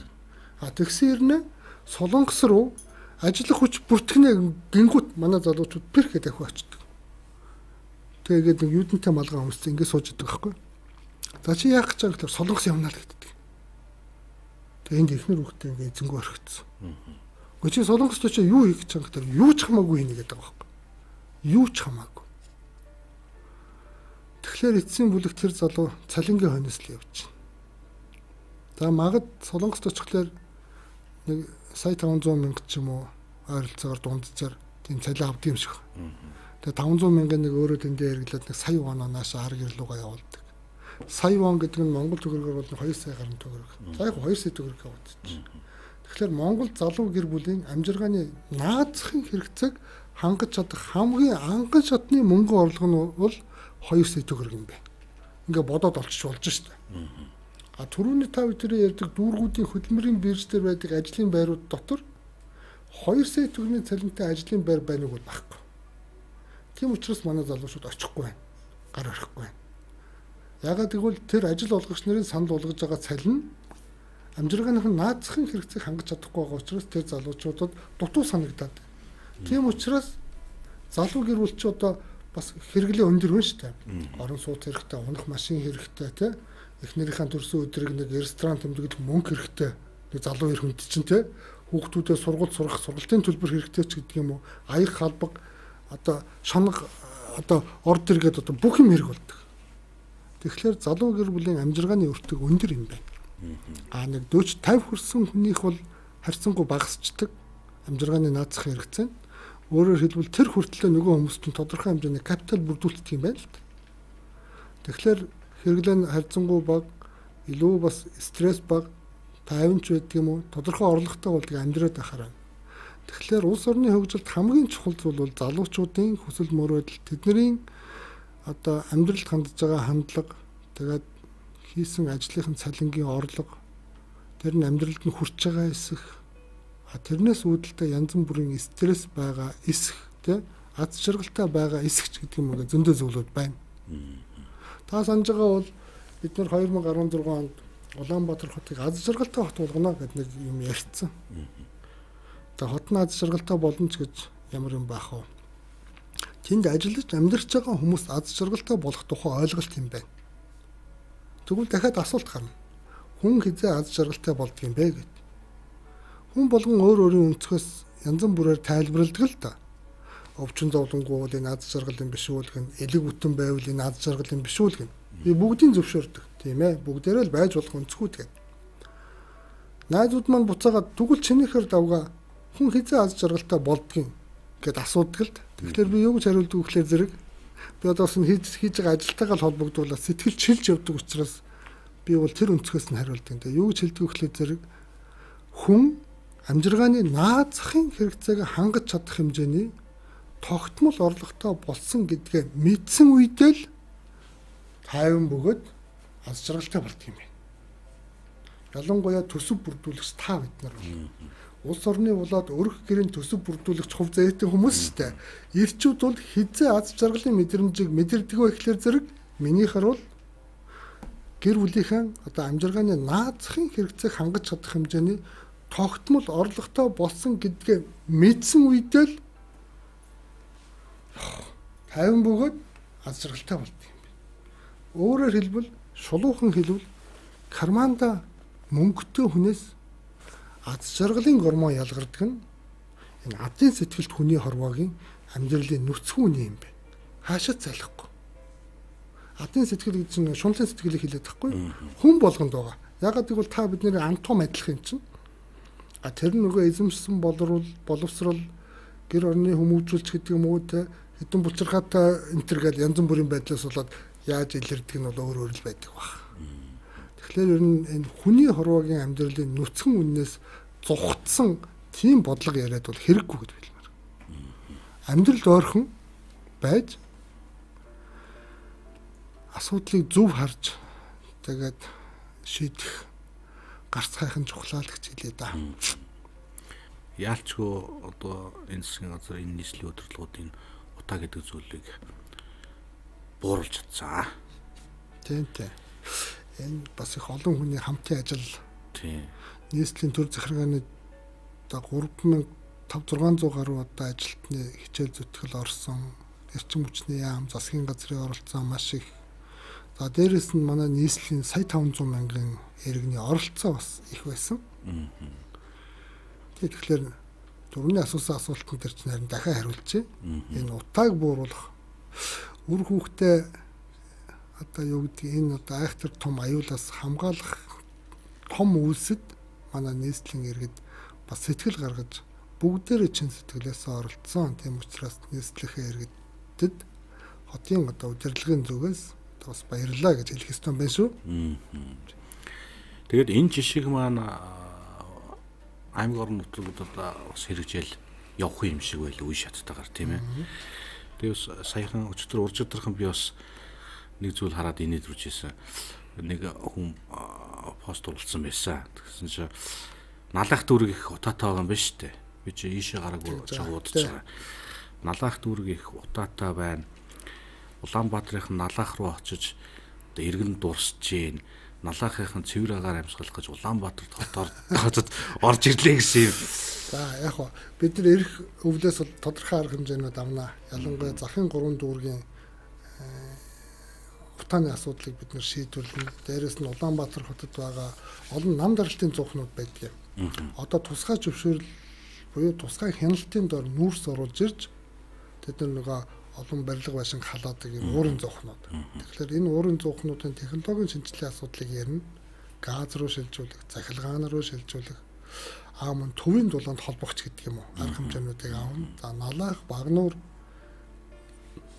Speaker 2: А тэгсэн хэрнээ Солонгос руу ажиллах хүч бүртгэнэ гингүүт манай залуучууд бэрхэ дахиу очдөг. Тэгээд нэг юудэнтэй малгай өмсч ингэ сууж идэг байхгүй. За чи яах гэж байгаа гэхээр Солонгос явна л гэдэг. Тэгээд энд ихнэр хүүхдээ ингэ эзэнгүү орхигдсон. Гэхдээ чи Солонгост очиж юу хийх гэж байгаа гэхээр юу ч хамаагүй хийнэ гэдэг байгаа байхгүй. Юу ч хамаагүй. Тэгэхээр эцсийн бүлэг тэр залуу цалингийн хойноос л явж байна. За магад солонгост очихлоор нэг сая 500 мянга ч юм уу ойролцоогоор дунджаар тийм цалин авд юм шиг. Тэгээ 500 мянган нэг өөрөө тэндээ хэрэглээд нэг сая вон нааш ар гэр руугаа явуулдаг. Сая вон гэдэг нь Монгол төгрөгөөр бол 2 сая гаруй төгрөг. За яг 2 сая төгрөг явуулчих. Тэгэхээр Монгол залуу гэр бүлийн амжиргааны наазахын хэрэгцээг хангаж чадах хамгийн анган шатны мөнгө орлого нь бол 2 сая төгрөг юм байна. Ингээ бодоод олчих болж штэ. А түрүүний та бүхэн ярьдаг дүүргүүдийн хөдөлмөрийн бирж дээр байдаг ажлын байрууд дотор 2 сая төгрөгийн цалинтай ажлын байр байна уу байхгүй. Тийм учраас манай залуучууд очихгүй байна. Гар орохгүй байна. Ягаад гэвэл тэр ажил олгогч нарын санал болгож байгаа цалин амжиргааных нь наацхын хэрэгцээг хангаж чадахгүй байгаа учраас тэр залуучуудад дутуу санагдаад. Тийм учраас залуу гэр бүл чи одоо бас хэрэглээ өндөр байна шүү дээ. Орон сууц хэрэгтэй, унах машин хэрэгтэй тий эхнэрийнхээ төрсөн өдрийг нэг ресторан тэмдэглэх мөнгө хэрэгтэй. Нэг залуу ир хүнд чинь те хүүхдүүдэд сургууль сурах сургалтын төлбөр хэрэгтэй ч гэдэг юм уу. Аяг халбаг одоо шоног одоо орд иргэд одоо бүх юм хэрэг болдог. Тэгэхээр залуу гэр бүлийн амжиргааны өртөг өндөр юм байна. Аа нэг 40 50 хүрсэн хүнийх бол харьцангуй багасчдаг амжиргааны наацах хэрэгцээ. Өөрөөр хэлбэл тэр хүртлээр нөгөө хүмүүс чинь тодорхой хэмжээний капитал бүрдүүлдэг юм байна л. Тэгэхээр хэрэглээ нь харьцангуй бага илүү бас стресс бага тайванч байдаг юм уу тодорхой орлоготой болдог амьдраад байхаар байна. Тэгэхээр улс орны хөгжилд хамгийн чухал зүйл бол залуучуудын хүсэл мөрөөдөл тэдний одоо амьдралд хандж байгаа хандлага тэгээд хийсэн ажлынхын цалингийн орлого тэр нь амьдралд нь хүрч байгаа эсэх тэрнээс үүдэлтэй янз бүрийн стресс байгаа эсэх тий аз жаргалтай байгаа эсэх гэдэг юм ингээ зөндөө зүйлүүд байна. Та санаж байгаа бол бид нэр 2016 онд Улаанбаатар хотыг аз жаргалтай хот болгоно гэдэг нэг юм ярьсан. Тэгээ хот нь аз жаргалтай болно ч гэж ямар юм баах вэ? Тэнд ажиллаж амьдарч байгаа хүмүүс аз жаргалтай болох тухай ойлголт юм байна. Тэгвэл дахиад асуулт гарна. Хүн хизээ аз жаргалтай болдго юм бэ гэд. Хүн болгон өөр өөрийн өнцгөөс янз бүрээр тайлбарладаг л да өвчин зовлонгуу бол энэ аз жаргал юм биш үү гэн элэг бүтэн байвал энэ аз жаргал юм биш үү гэн би бүгдийг зөвшөөрдөг. Тийм ээ бүгдээрээ л байж болох өнцгүү тэгээд найзууд маань буцаагаад тэгвэл чинийхэр давга? Хүн хизээ аз жаргалтай болдгийг? гэд асуудаг л тэгэхээр би юу гэж хариулдаг вэ гэхээр зэрэг би одоо бас хийж хийж байгаа ажилтайгаа л холбогдуулаад сэтгэл чилж явдаг учраас би бол тэр өнцгөөс нь хариулдаг. Тэгээ юу гэж хэлдэг вэ гэхээр зэрэг хүн амжиргааны наазахын хэрэгцээг хангаж чадах хэмжээний тогтмол орлоготой болсон гэдгээ мэдсэн үедээ л тайван бөгөөд аз жаргалтай болт юм байна. Ялангуяа төсөв бүрдүүлэгч та бид нар бол улс орны болоод өрх гэрийн төсөв бүрдүүлэгч хувь заяатай хүмүүс шүү дээ. Ирчүүд бол хизээ аз жаргалын мэдрэмжийг мэдэрдэгөө ихлээр зэрэг минийхэр бол гэр бүлийнхэн одоо амжиргааны наазахын хэрэгцээг хангаж чадах хэмжээний тогтмол орлоготой болсон гэдгээ мэдсэн үедээ л 50 бөгөөд аз жаргалтай болт юм байна. Өөрөөр хэлбэл шулуухан хэлбэл карманда мөнгөтэй хүнээс аз жаргалын гормон ялгардаг нь энэ адын сэтгэлд хүний хорвоогийн амьдралын нүцгүүн юм байна. Хаашаа залахгүй. Адын сэтгэл гэдэг чинь шунлын сэтгэлийг хэлээд тахгүй хүн болгонд байгаа. Ягаад гэвэл та бидний антум адилхан чинь а тэр нөгөө эзэмшсэн боловсрол боловсрол гэр орны хүмүүжүүлж гэдэг юм уу те хэдэн булчирхаатай энтер гэл янз бүрийн байдлаас болоод яаж илэрдэг нь бол өөр өөр л байдаг баг. Тэгэхээр ер нь энэ хүний хорвоогийн амьдралын нүцгэн үннээс зугтсан тийм бодлого яриад бол хэрэггүй гэж хэлмээр. Амьдралд ойрхон байж асуудлыг зөв харж тэгээд шийдэх гарц хайхан чухлаа л гэж хэлээ да.
Speaker 1: Яалчгүй одоо энэ засгийн газар энэ нийслэлийн удирдлагуудын утаа гэдэг зүйлийг бууруулж чадсан.
Speaker 2: Тийм тийм. Энэ бас их олон хүний хамтын ажил.
Speaker 1: Тийм.
Speaker 2: Нийслэлийн төр захиргааны одоо 3500 600 гаруй одоо ажилтны хичээл зүтгэл орсон. Эрчим хүчний яам, засгийн газрын оролцоо маш их. За дээрэс нь манай нийслэлийн сая 500 мянган иргэний оролцоо бас их байсан. Тэгэхээр Дөрөвний асуусан асуултанд дээр чинь харин дахиад хариулчихъя. Энэ утааг бууруулах үр хүүхдээ одоо юу гэдэг энэ одоо айхтар том аюулаас хамгаалах том үйлсэд манай нийслэлийн иргэд бас сэтгэл гаргаж бүгдээрээ чин сэтгэлээс оролцсон. Тийм учраас нийслэхээ иргэдэд хотын одоо удирдлагын зүгээс бас баярлалаа гэж хэлэх ёстой байна шүү.
Speaker 1: Тэгээд энэ жишиг маань аймаг орон нутгуудад бас хэрэгжээл явах юм шиг байл үе шаттайгаар тийм ээ. Тэгээд саяхан өчтөр урж өдрхөн би бас нэг зүйл хараад инээдрүүж ирсэн. Нэг хүн пост оруулсан байсан. Тэгсэн чинь налах дүүрэг их утаатай байгаа юм байна шүү дээ. Би чи ийшээ гараагүй жагуудж байгаа. Налах дүүрэг их утаатай байна. Улаанбаатарын налах руу очиж одоо иргэн дурсж гин налахын цэвэр агаар амьсгалах гэж Улаанбаатар хотоор хотод орж ирлээ гэсэн юм.
Speaker 2: За яг хоо бид нар эрх өвлөөс бол тодорхой арга хэмжээнүүд авнаа. Ялангуяа захын 3 дүүргийн утааны асуудлыг бид нар шийдвэрлэнэ. Дээрээс нь Улаанбаатар хотод байгаа олон нам даралтын зуухнууд байдаг юм. Одоо тусгай зөвшөөрөл буюу тусгай хяналтын дор нүүрс оруулж ирж тэд нар нөгөө олон барилга байшин халаадаг юм уурын зуухнууд. Тэгэхээр энэ уурын зуухнуудын технологийн шинжилгээ асуудлыг ярина. Газ руу шилжүүлэх, захилгаан руу шилжүүлэх, аа мөн төвийн дулаанд холбогч гэдэг юм уу? Арга хэмжээнүүдийг аавна. За налах, багнуур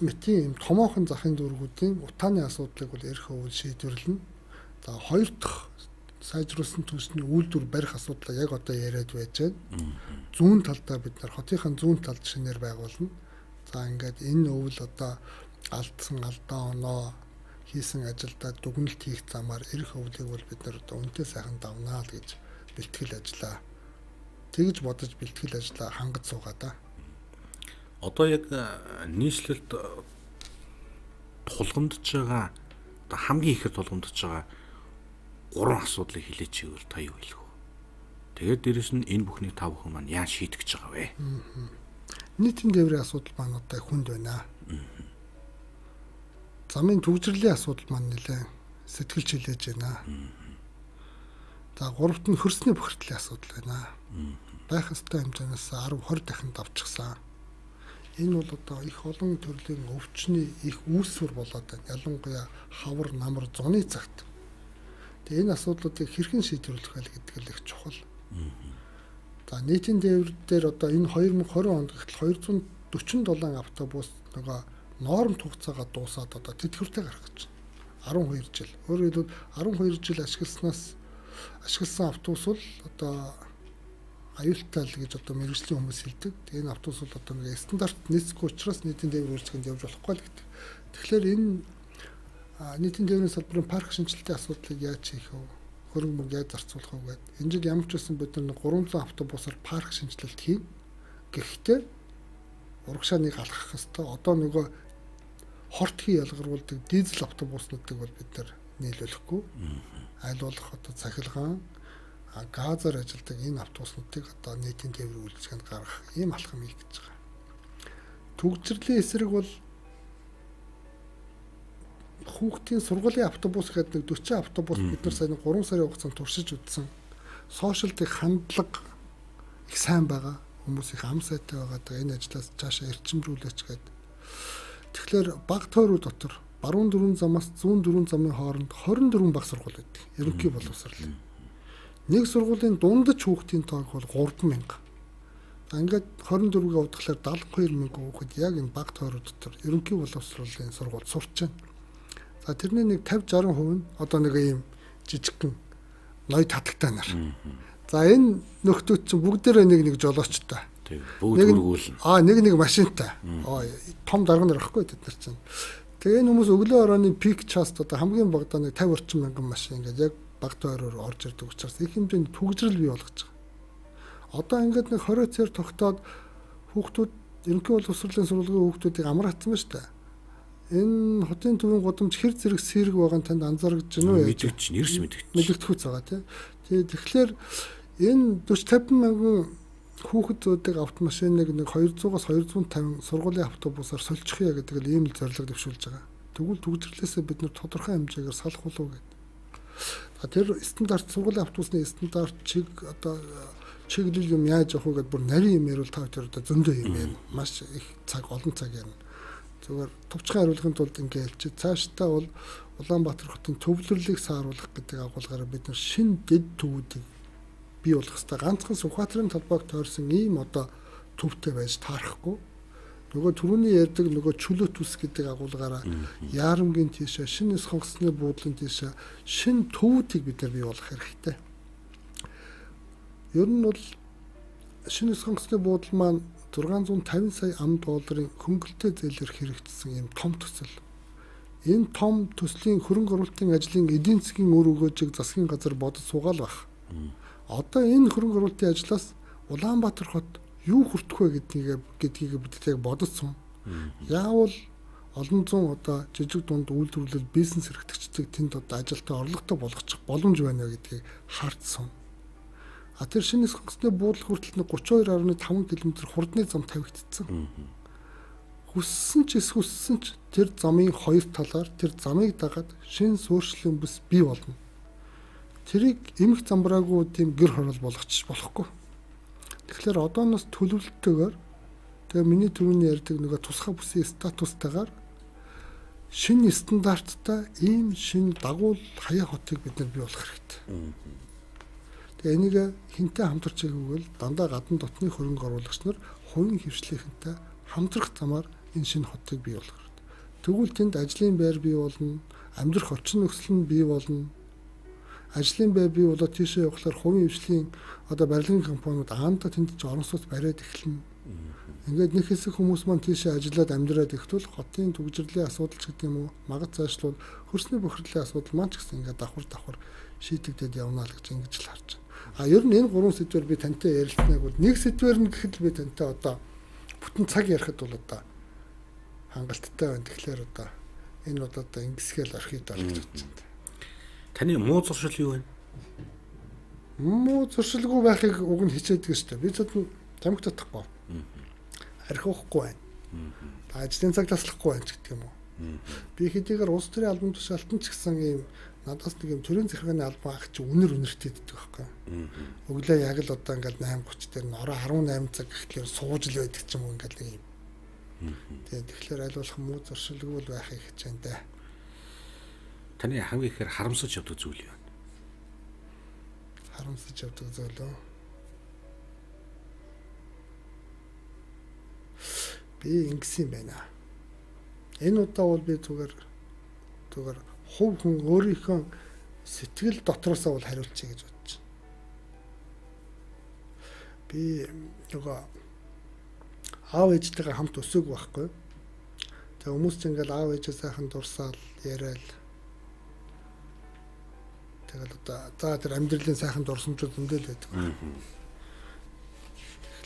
Speaker 2: мэтийн юм томоохон захын дүүргүүдийн утааны асуудлыг бол эрх өвөл шийдвэрлэнэ. За хоёр дахь сайжруулсан төсний үйлдвэр барих асуудлаа яг одоо яриад байж байна. Зүүн талдаа бид нар хотынхаа зүүн талд шинээр байгуулна За ингээд энэ өвөл одоо алдсан алдаа оноо хийсэн ажилдаа дүгнэлт хийх замаар эрх өвлийг бол бид нар одоо үнтэй сайхан давнаа л гэж бэлтгэл ажиллаа. Тэгж бодож бэлтгэл ажиллаа хангаж суугаа да.
Speaker 1: Одоо яг нийслэлд тулгамдж байгаа одоо хамгийн ихээр тулгамдж байгаа гурван асуудлыг хилээч ивэл та юу хэлэх вэ? Тэгээд дээрэс нь энэ бүхнийг та бүхэн маань яаж шийдэж байгаа вэ? Аа
Speaker 2: нийтийн дээврийн асуудал маань одоо хүнд байна. Замын төвжирлийн асуудал маань нэлээд сэтгэл чилээж байна. За гуравт нь хөрсний бохирдлын асуудал байна. Байх ёстой хэмжээс 10 20 дахин давчихсан. Энэ бол одоо их олон төрлийн өвчний их үүсвэр болоод байна. Ялангуяа хавар, намар, зуны цагт. Тэгээ энэ асуудлуудыг хэрхэн шийдвэрлэх вэ гэдэг нь их чухал. За нийтийн дээвэр дээр одоо энэ 2020 онд гэтэл 247 автобус нөгөө нормт хугацаагаа дуусаад одоо тэтгэвртэй гаргаж байна. 12 жил. Өөрөөр хэлбэл 12 жил ашигласнаас ашигласан автобус бол одоо аюултай л гэж одоо мэрэгжлийн хүмүүс хэлдэг. Энэ автобус бол одоо нэг стандарт нийцэхгүй учраас нийтийн дээвэр үйлчлэгэнд явж болохгүй л гэдэг. Тэгэхээр энэ нийтийн дээврийн салбарын парк шинжилтийн асуудлыг яаж хийх вэ? Хөрөнгө мөнгө яаж зарцуулах вэ гэдэг. Энэ жил ямар ч байсан бид нар 300 автобусаар парк шинжилэлт хийн. Гэхдээ урагшааныг алхах хэвээр одоо нөгөө хортхи ялгаруулдаг дизель автобуснуудыг бол бид нар нийлүүлэхгүй. Аль болох одоо цахилгаан газар ажилдаг энэ автобуснуудыг одоо нийтийн тээврийн үйлчлэгэнд гаргах ийм алхам хийх гэж байгаа. Түгжирлийн эсрэг бол хүүхдийн сургуулийн автобус гэдэг нэг 40 автобус бид нар сая 3 сарын хугацаанд туршиж үзсэн. Сошиалдын хандлага их сайн байгаа. Хүмүүс их ам сайтай байгаа. Энэ ажлаас цаашаа эрчимрүүлээч гэдэг. Тэгэхээр баг тойруу дотор баруун дөрвөн замаас зүүн дөрвөн замын хооронд 24 баг сургууль байдаг. Ерөнхий боловсрол. Нэг сургуулийн дундаж хүүхдийн тоог бол 3000. Ингээд 24-гээ удахлаар 72 мянган хүүхэд яг энэ баг тойруу дотор ерөнхий боловсролын сургууль сурч байна. За тэрний нэг 50 60% нь одоо нэг ийм жижигхэн ноёд татагтай нар. За энэ нөхдүүд чинь бүгдээрээ нэг нэг жолоочтой.
Speaker 1: Бүгд үргүүлнэ.
Speaker 2: Аа нэг нэг машинтай. Аа том дарга нар байхгүй тэд нар чинь. Тэгээ энэ хүмүүс өглөө орооны пик част одоо хамгийн багадаа нэг 50 орчим мянган машин ингээд яг баг тойроор орж ирдэг учраас их хэмжээний түгжрэл бий болгож байгаа. Одоо ингээд нэг 20 цэр тогтоод хүүхдүүд ерөнхий боловсролын сургуулийн хүүхдүүдийг амраацсан ба штэ энэ хотын төвийн гудамж хэр зэрэг сэрэг байгаа нь танд анзаарч байна уу?
Speaker 1: Мэдэгч, нэрс мэдэгч.
Speaker 2: Мэдэгдэхүүц байгаа тий. Тэгээ тэгэхээр энэ 40 50 мянган хүүхэдүүдийг автомашиныг нэг 200-аас 250 сургуулийн автобусаар соличихъя гэдэг л ийм л зорилго дэвшүүлж байгаа. Тэгвэл төгжрлээсээ бид нар тодорхой хэмжээгээр салах болов гэдэг. За тэр стандарт сургуулийн автобусны стандарт чиг одоо чиглэл юм яаж явах вэ гэдээ бүр нарийн юм ярил та хоёр одоо зөндөө юм байна. Маш их цаг олон цаг ярина зүгээр товчхон хариулахын тулд ингээ хэлчих. Цаашдаа бол Улаанбаатар хотын төвлөрлийг сааруулах гэдэг агуулгаараа бид нар шин дэд төвүүдийг бий болох хэвээр ганцхан Сүхбаатарын талбайг тойрсон ийм одоо төвтэй байж таарахгүй нөгөө түрүүний ярьдаг нөгөө чөлөөт ус гэдэг агуулгаараа яарамгийн тийшээ шинэ сонгоцны буудлын тийшээ шинэ төвүүдийг бид нар бий болгох хэрэгтэй. Ер нь бол шинэ сонгоцны буудлын маань 650 сая ам долларын хөнгөлтэй зээлэр хэрэгжсэн ийм том төсөл. Энэ том төслийн хөрөнгө оруулалтын ажлын эдийн засгийн үр өгөөжийг засгийн газар бодож суугаал баг. Одоо энэ хөрөнгө оруулалтын ажлаас Улаанбаатар хот юу хүртэх вэ гэдгийг гэдгийг бид яг бодсон. Яавал олон зуун одоо жижиг дунд үйлдвэрлэл бизнес эрхтгчдийг тэнд одоо ажилтаа орлоготой болгочих боломж байна гэдгийг хардсан. А тэр шинэ сонгоцны буудлах хүртэл 32.5 км хурдны зам тавигдсан. Хүссэн ч эсхүссэн ч тэр замын хоёр талаар тэр замыг дагаад шинэ суурьшлийн бүс бий болно. Тэрийг эмх замбраагүй тийм гэр хорол болгочих болохгүй. Тэгэхээр одооноос төлөвлөлтөөр тэгээ миний түрүүний ярьдаг нөгөө тусгай бүсийн статустайгаар шинэ стандарттай ийм шинэ дагуул хаяа хотыг бид нар бий болох хэрэгтэй. Тэгээ энийг хинтээ хамтарч байгаагүй л дандаа гадна дотны хөрөнгө оруулагч нар хувийн хөвшлийнхэнтэй хамтрах замаар энэ шинэ хотыг бий болгох хэрэгтэй. Тэгвэл тэнд ажлын байр бий болно, амьдрах орчин нөхцөл нь бий болно ажлын бай бий болоод тийшээ явахлаар хувийн хвшлийн одоо барилгын компаниуд аанда тэнд ч орон сууц бариад эхэлнэ. Ингээд нэг хэсэг хүмүүс маань тийшээ ажиллаад амьдраад ихдээ хотын төгжрлийн асуудал ч гэдэг юм уу магад цаашлуул хөрсний бохирлын асуудал маань ч гэсэн ингээд давхар давхар шийтэгдээд явна л гэж ингэж л харж байна. А ер нь энэ гурван сэдвээр би тантай ярилцсаныг бол нэг сэдвээр нь гэхэд би тантай одоо бүтэн цаг ярихад бол одоо хангалттай байна. Тэгэхээр одоо энэ удаа одоо ингэсгээл орхид байна.
Speaker 1: Таны муу зуршил юу вэ?
Speaker 2: Муу зуршилгүй байхыг уг нь хичээдэг шүү дээ. Би зөв тамхи татахгүй. Архихгүй байна. Ажлын цаг таслахгүй байна гэдэг юм уу. Би хэдийгээр улс төрийн албан тушаалтан ч гэсэн ийм надаас нэг юм төрийн захиргааны албан ах чи үнэр үнэртэй гэдэг байхгүй. Өглөө яг л одоо ингээл 8:30 дээр н ороо 18 цаг гэхлээр сууж л байдаг ч юм уу ингээл нэг юм. Тэгээд тэгэхээр аль болох муу зуршилгүй байхыг хичээн дээ
Speaker 1: таны хамгийн ихээр харамсаж явдаг зүйл юу вэ?
Speaker 2: Харамсаж явдаг зүйл үү? Би ингэсэн байна. Энэ удаа бол би зүгээр зүгээр хувь хүн өөрийнхөө сэтгэл дотроосоо бол хариулчих гэж бодож байна. Би нөгөө аав ээжтэйгээ хамт өсөөг байхгүй. Тэгээ хүмүүс ч ингээл аав ээжээ сайхан дурсаал яриад Тэгэл одоо за тэр амьдралын сайхан дурсамжууд зөндөл байдаг.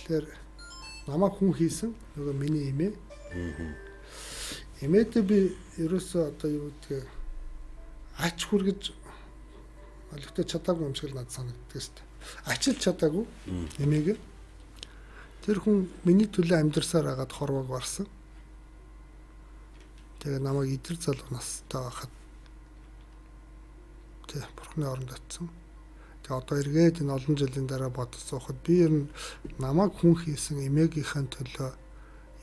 Speaker 2: Тэгэхээр намайг хүн хийсэн нөгөө миний эмээ. Эмээдээ би ерөөсөө одоо юу гэдгийг ач хүргэж олигтой чадаагүй юм шиг л надад санагддаг шүү дээ. Ачил чадаагүй эмээгээ. Тэр хүн миний төлөө амьдарсаар хагаад хорвоог барсан. Тэгээ намайг идэр залуу настай байхад тий бурхны оронд очсон. Тэгээ одоо эргээд энэ олон жилийн дараа суухад би ер нь намайг хүн хийсэн эмээгийнхэн төлөө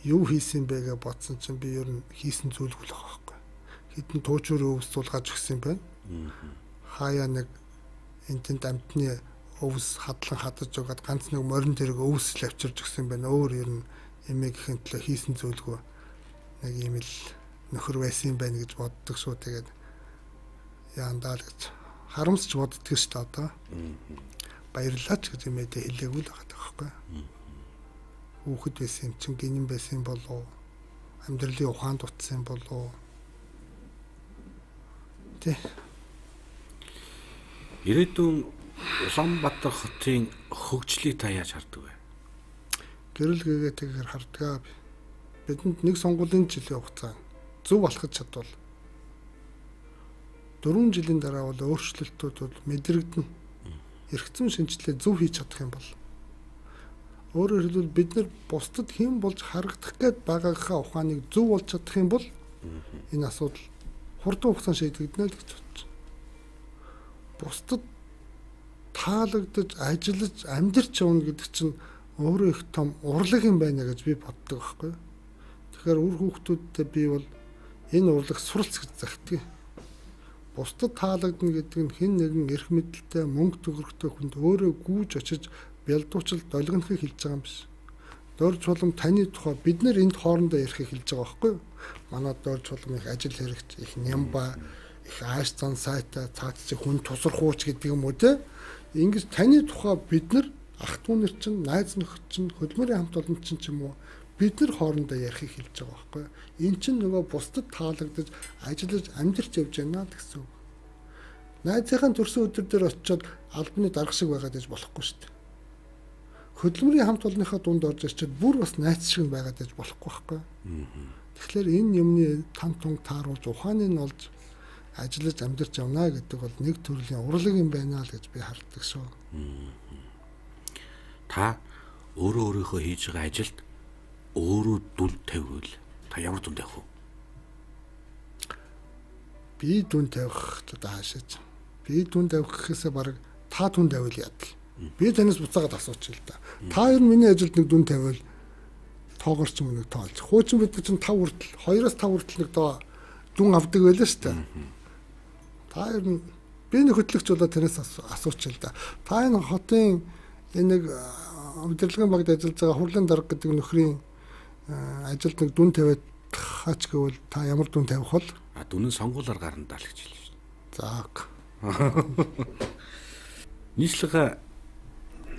Speaker 2: юу хийсэн бэ гэж бодсон чинь би ер нь хийсэн зүйлгүй л байгаа. Хитэн туучуур өвс суулгаж өгсөн байна. Хаяа нэг энэ тэнд амтны өвс хадлан хадаж угаад ганц нэг морин тэрэг өвс л авчирж өгсөн байна. Өөр ер нь эмээгийнхэн төлөө хийсэн зүйлгүй нэг юм л нөхөр байсан юм байна гэж боддог шүү. Тэгээд яандаа л гэж харамсч боддөг шүү дээ одоо. Баярлаач гэж юмэдэ хэлээгүй л байгаа байхгүй. Хүүхэд байсан юм чинь гинэн байсан болов амьдралын ухаанд утсан болов Тэ.
Speaker 1: Ирээдүйн Улаанбаатар хотын хөгжлийг та яаж хардаг вэ?
Speaker 2: Гэрэл гээгээтэйгээр хардгаа бидэнд нэг сонгуулийн жилийн хугацаа зөв алхаж чадвал 4 жилийн дараа бол өөрчлөлтүүд бол мэдрэгдэн эргэцэн шинжилгээ зөв хийж чадах юм бол өөрөөр хэлбэл бид нар бусдад хэн болж харагдах гээд байгаагийнхаа ухааныг зөв болж чадах юм бол энэ асуудал хурдан хугацаанд шийдэгдэнэ л гэж байна. Бусдад таалагдж, ажиллаж, амьдрч явна гэдэг чинь өөрөө их том урлаг юм байна гэж би боддог байхгүй. Тэгэхээр үр хүүхдүүдтэй би бол энэ урлаг суралц гэж захдаг бусдад таалагдана гэдэг нь хэн нэгэн эрх мэдэлтэй мөнгө төгрөгтэй хүнд өөрөө гүйж очиж бялдуучил долгинохыг хэлж байгаа юм биш. Дор чулам таны тухай бид нэр энд хоорондоо ярихыг хэлж байгаа байхгүй юу? Манай дор чулам их ажил хэрэгч, их нямба, их ааш зан сайтай цаацчиг хүн тусархууч гэдэг юм уу те? Ингэж таны тухай бид нар ах トゥ нэр чинь, найз нөхөд чинь, хөдөлмөрийн хамт олон чинь ч юм уу бид нар хоорондоо ярихыг хэлж байгаа байхгүй юу? Эн чинь нөгөө бусдад таалагдаж ажиллаж амьдарч явж байна гэсэн үг. Найзынхаа төрсөн өдөр дээр очиод албаны дарга шиг байгаад иж болохгүй шүү дээ. Хөдөлмөрийн хамт олонныхаа дунд орж ирчихэд бүр бас найз шиг байгаад иж болохгүй байхгүй? Тэгэхээр энэ юмны там тунг тааруулж ухааныг нь олж ажиллаж амьдарч явна гэдэг бол нэг төрлийн урлаг юм байна л гэж би харддаг шүү.
Speaker 1: Та өөрөө өөрийнхөө хийж байгаа ажилд өөрөө дүн тавьвал та ямар дүн тавих вэ?
Speaker 2: Би дүн тавих одоо хаашаач. Би дүн тавих гэхээсээ баг та дүн тавил яадаг. Би танаас буцаагаад асуучих л да. Та ер нь миний ажилд нэг дүн тавил тоогоор ч юм уу нэг тоолж. Хуучин бид чинь 5 хүртэл 2-оос 5 хүртэл нэг доо дүн авдаг байлаа шүү дээ. Та ер нь би нэг хөтлөгч болоод танаас асуучих л да. Та энэ хотын энэ нэг удирдлагын багт ажиллаж байгаа хурлын дарга гэдэг нөхрийн ажилд нэг дүн тавиад хаач гэвэл та ямар дүн тавих бол?
Speaker 1: А дүн нь сонгуулаар гарна даа л гэж хэлж байна.
Speaker 2: За.
Speaker 1: Нийслэгээ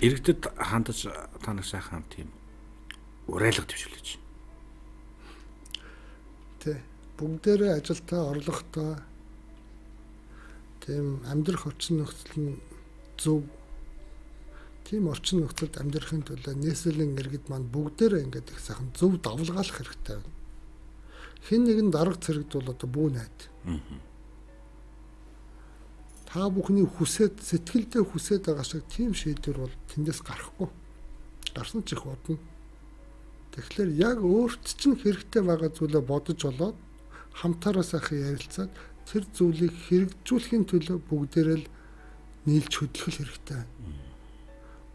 Speaker 1: иргэдэд хандаж та нар сайхан тийм урайлга төвшүүлж байна.
Speaker 2: Тэ бүгдээрээ ажилдаа орлоготой тийм амьдрах орчин нөхцөл нь зөв тийм орчин нөхцөлд амьдрахын тулд нийслэлийн иргэд маань бүгдээрээ ингээд их сайхан зөв давлгаалах хэрэгтэй байна. Хэн нэгэн дарга цэрэгд бол одоо бүү найд. Та бүхний хүсэд сэтгэлдээ хүсэж байгаа шиг тийм шийдвэр бол тэндээс гарахгүй. Гарсан ч их бодно. Тэгэхээр яг өөрт чинь хэрэгтэй байгаа зүйлээ бодож болоод хамтаараа сайхан ярилцаад тэр зүйлийг хэрэгжүүлэхийн төлөө бүгдээрээ л нийлж хөдлөх хэрэгтэй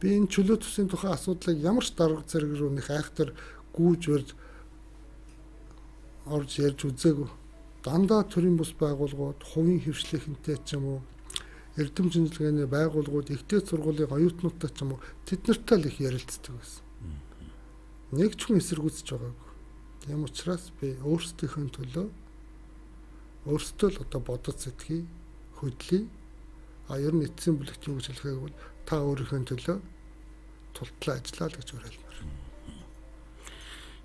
Speaker 2: би энэ чөлөө төслийн тухай асуудлыг ямар ч дарга зэрэг рүү нэх айхтар гүүж барьж орж ярьж үзээгүй. Дандаа төрийн бус байгууллагууд, хувийн хөвшлийнхэнтэй ч юм уу, эрдэм шинжилгээний байгууллагууд, ихтэй сургуулийн оюутнуудтай ч юм уу тэд нартай л их ярилцдаг байсан. Нэг ч хүн эсэргүүцэж байгаагүй. Тийм учраас би өөрсдийнхөө төлөө өөрсдөө л одоо бодож сэтгэе, хөдлөе. А ер нь эцсийн бүлэгт юу гэж хэлэхээ бол та өөрийнхөө төлөө тултлаа ажиллаа л гэж уриалмаар.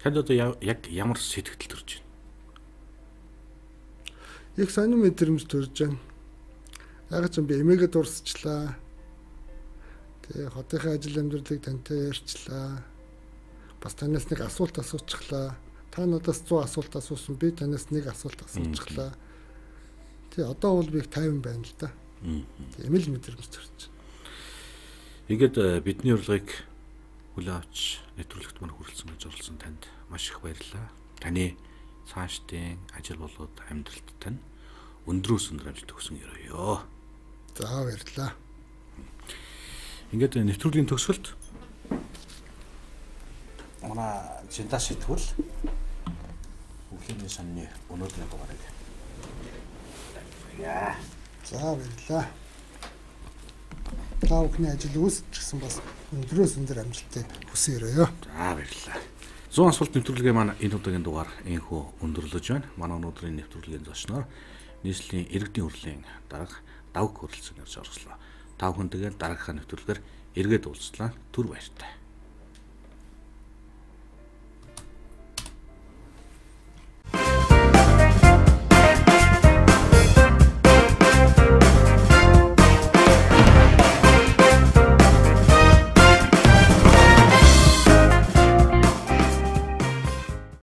Speaker 1: Танд одоо яг ямар сэтгэл төрж байна?
Speaker 2: Яг сонир мэдрэмж төрж байна. Яг ч би эмээгээ дурсчлаа. Тэгээ хотынхаа ажил амьдралыг тантай ярьчлаа. Бас танаас нэг асуулт асуучихлаа. Та надаас 100 асуулт асуусан. Би танаас нэг асуулт асуучихлаа. Тэгээ одоо бол би их тайван байна л да. Тийм л мэдрэмж төрж байна.
Speaker 1: Ингээд э, бидний урилгыг хүлээн авч нэвтрүүлэгт мань хүрэлцэн гэж оролцсон танд маш их баярлалаа. Таны цаашдын ажил болоод амьдралд тань өндрөөс өндөр амжилт өгсөн ёо.
Speaker 2: За баярлалаа.
Speaker 1: Ингээд нэвтрүүлгийн төгсгөлд манай зинда сэтгүүл үхлийн санны өнөөдрийн дугаарыг яа.
Speaker 2: За баярлалаа та бүхний ажил үүсэж гисэн бас өндрөөс өндөр амжилтыг хүсээрээ.
Speaker 1: За баярлалаа. 100 асуулт нэвтрүүлгээ маань энэ удаагийн дугаар энхүү өндөрлөж байна. Манай өнөөдрийн нэвтрүүлгийн зочноор нийслэлийн иргэдийн хурлын дарга давг хөрөлцөн ярьж орслоо. Та бүхэн тэгээд дараагийнхаа нэвтрүүлгээр эргээд уулзлаа. Түр баяртай.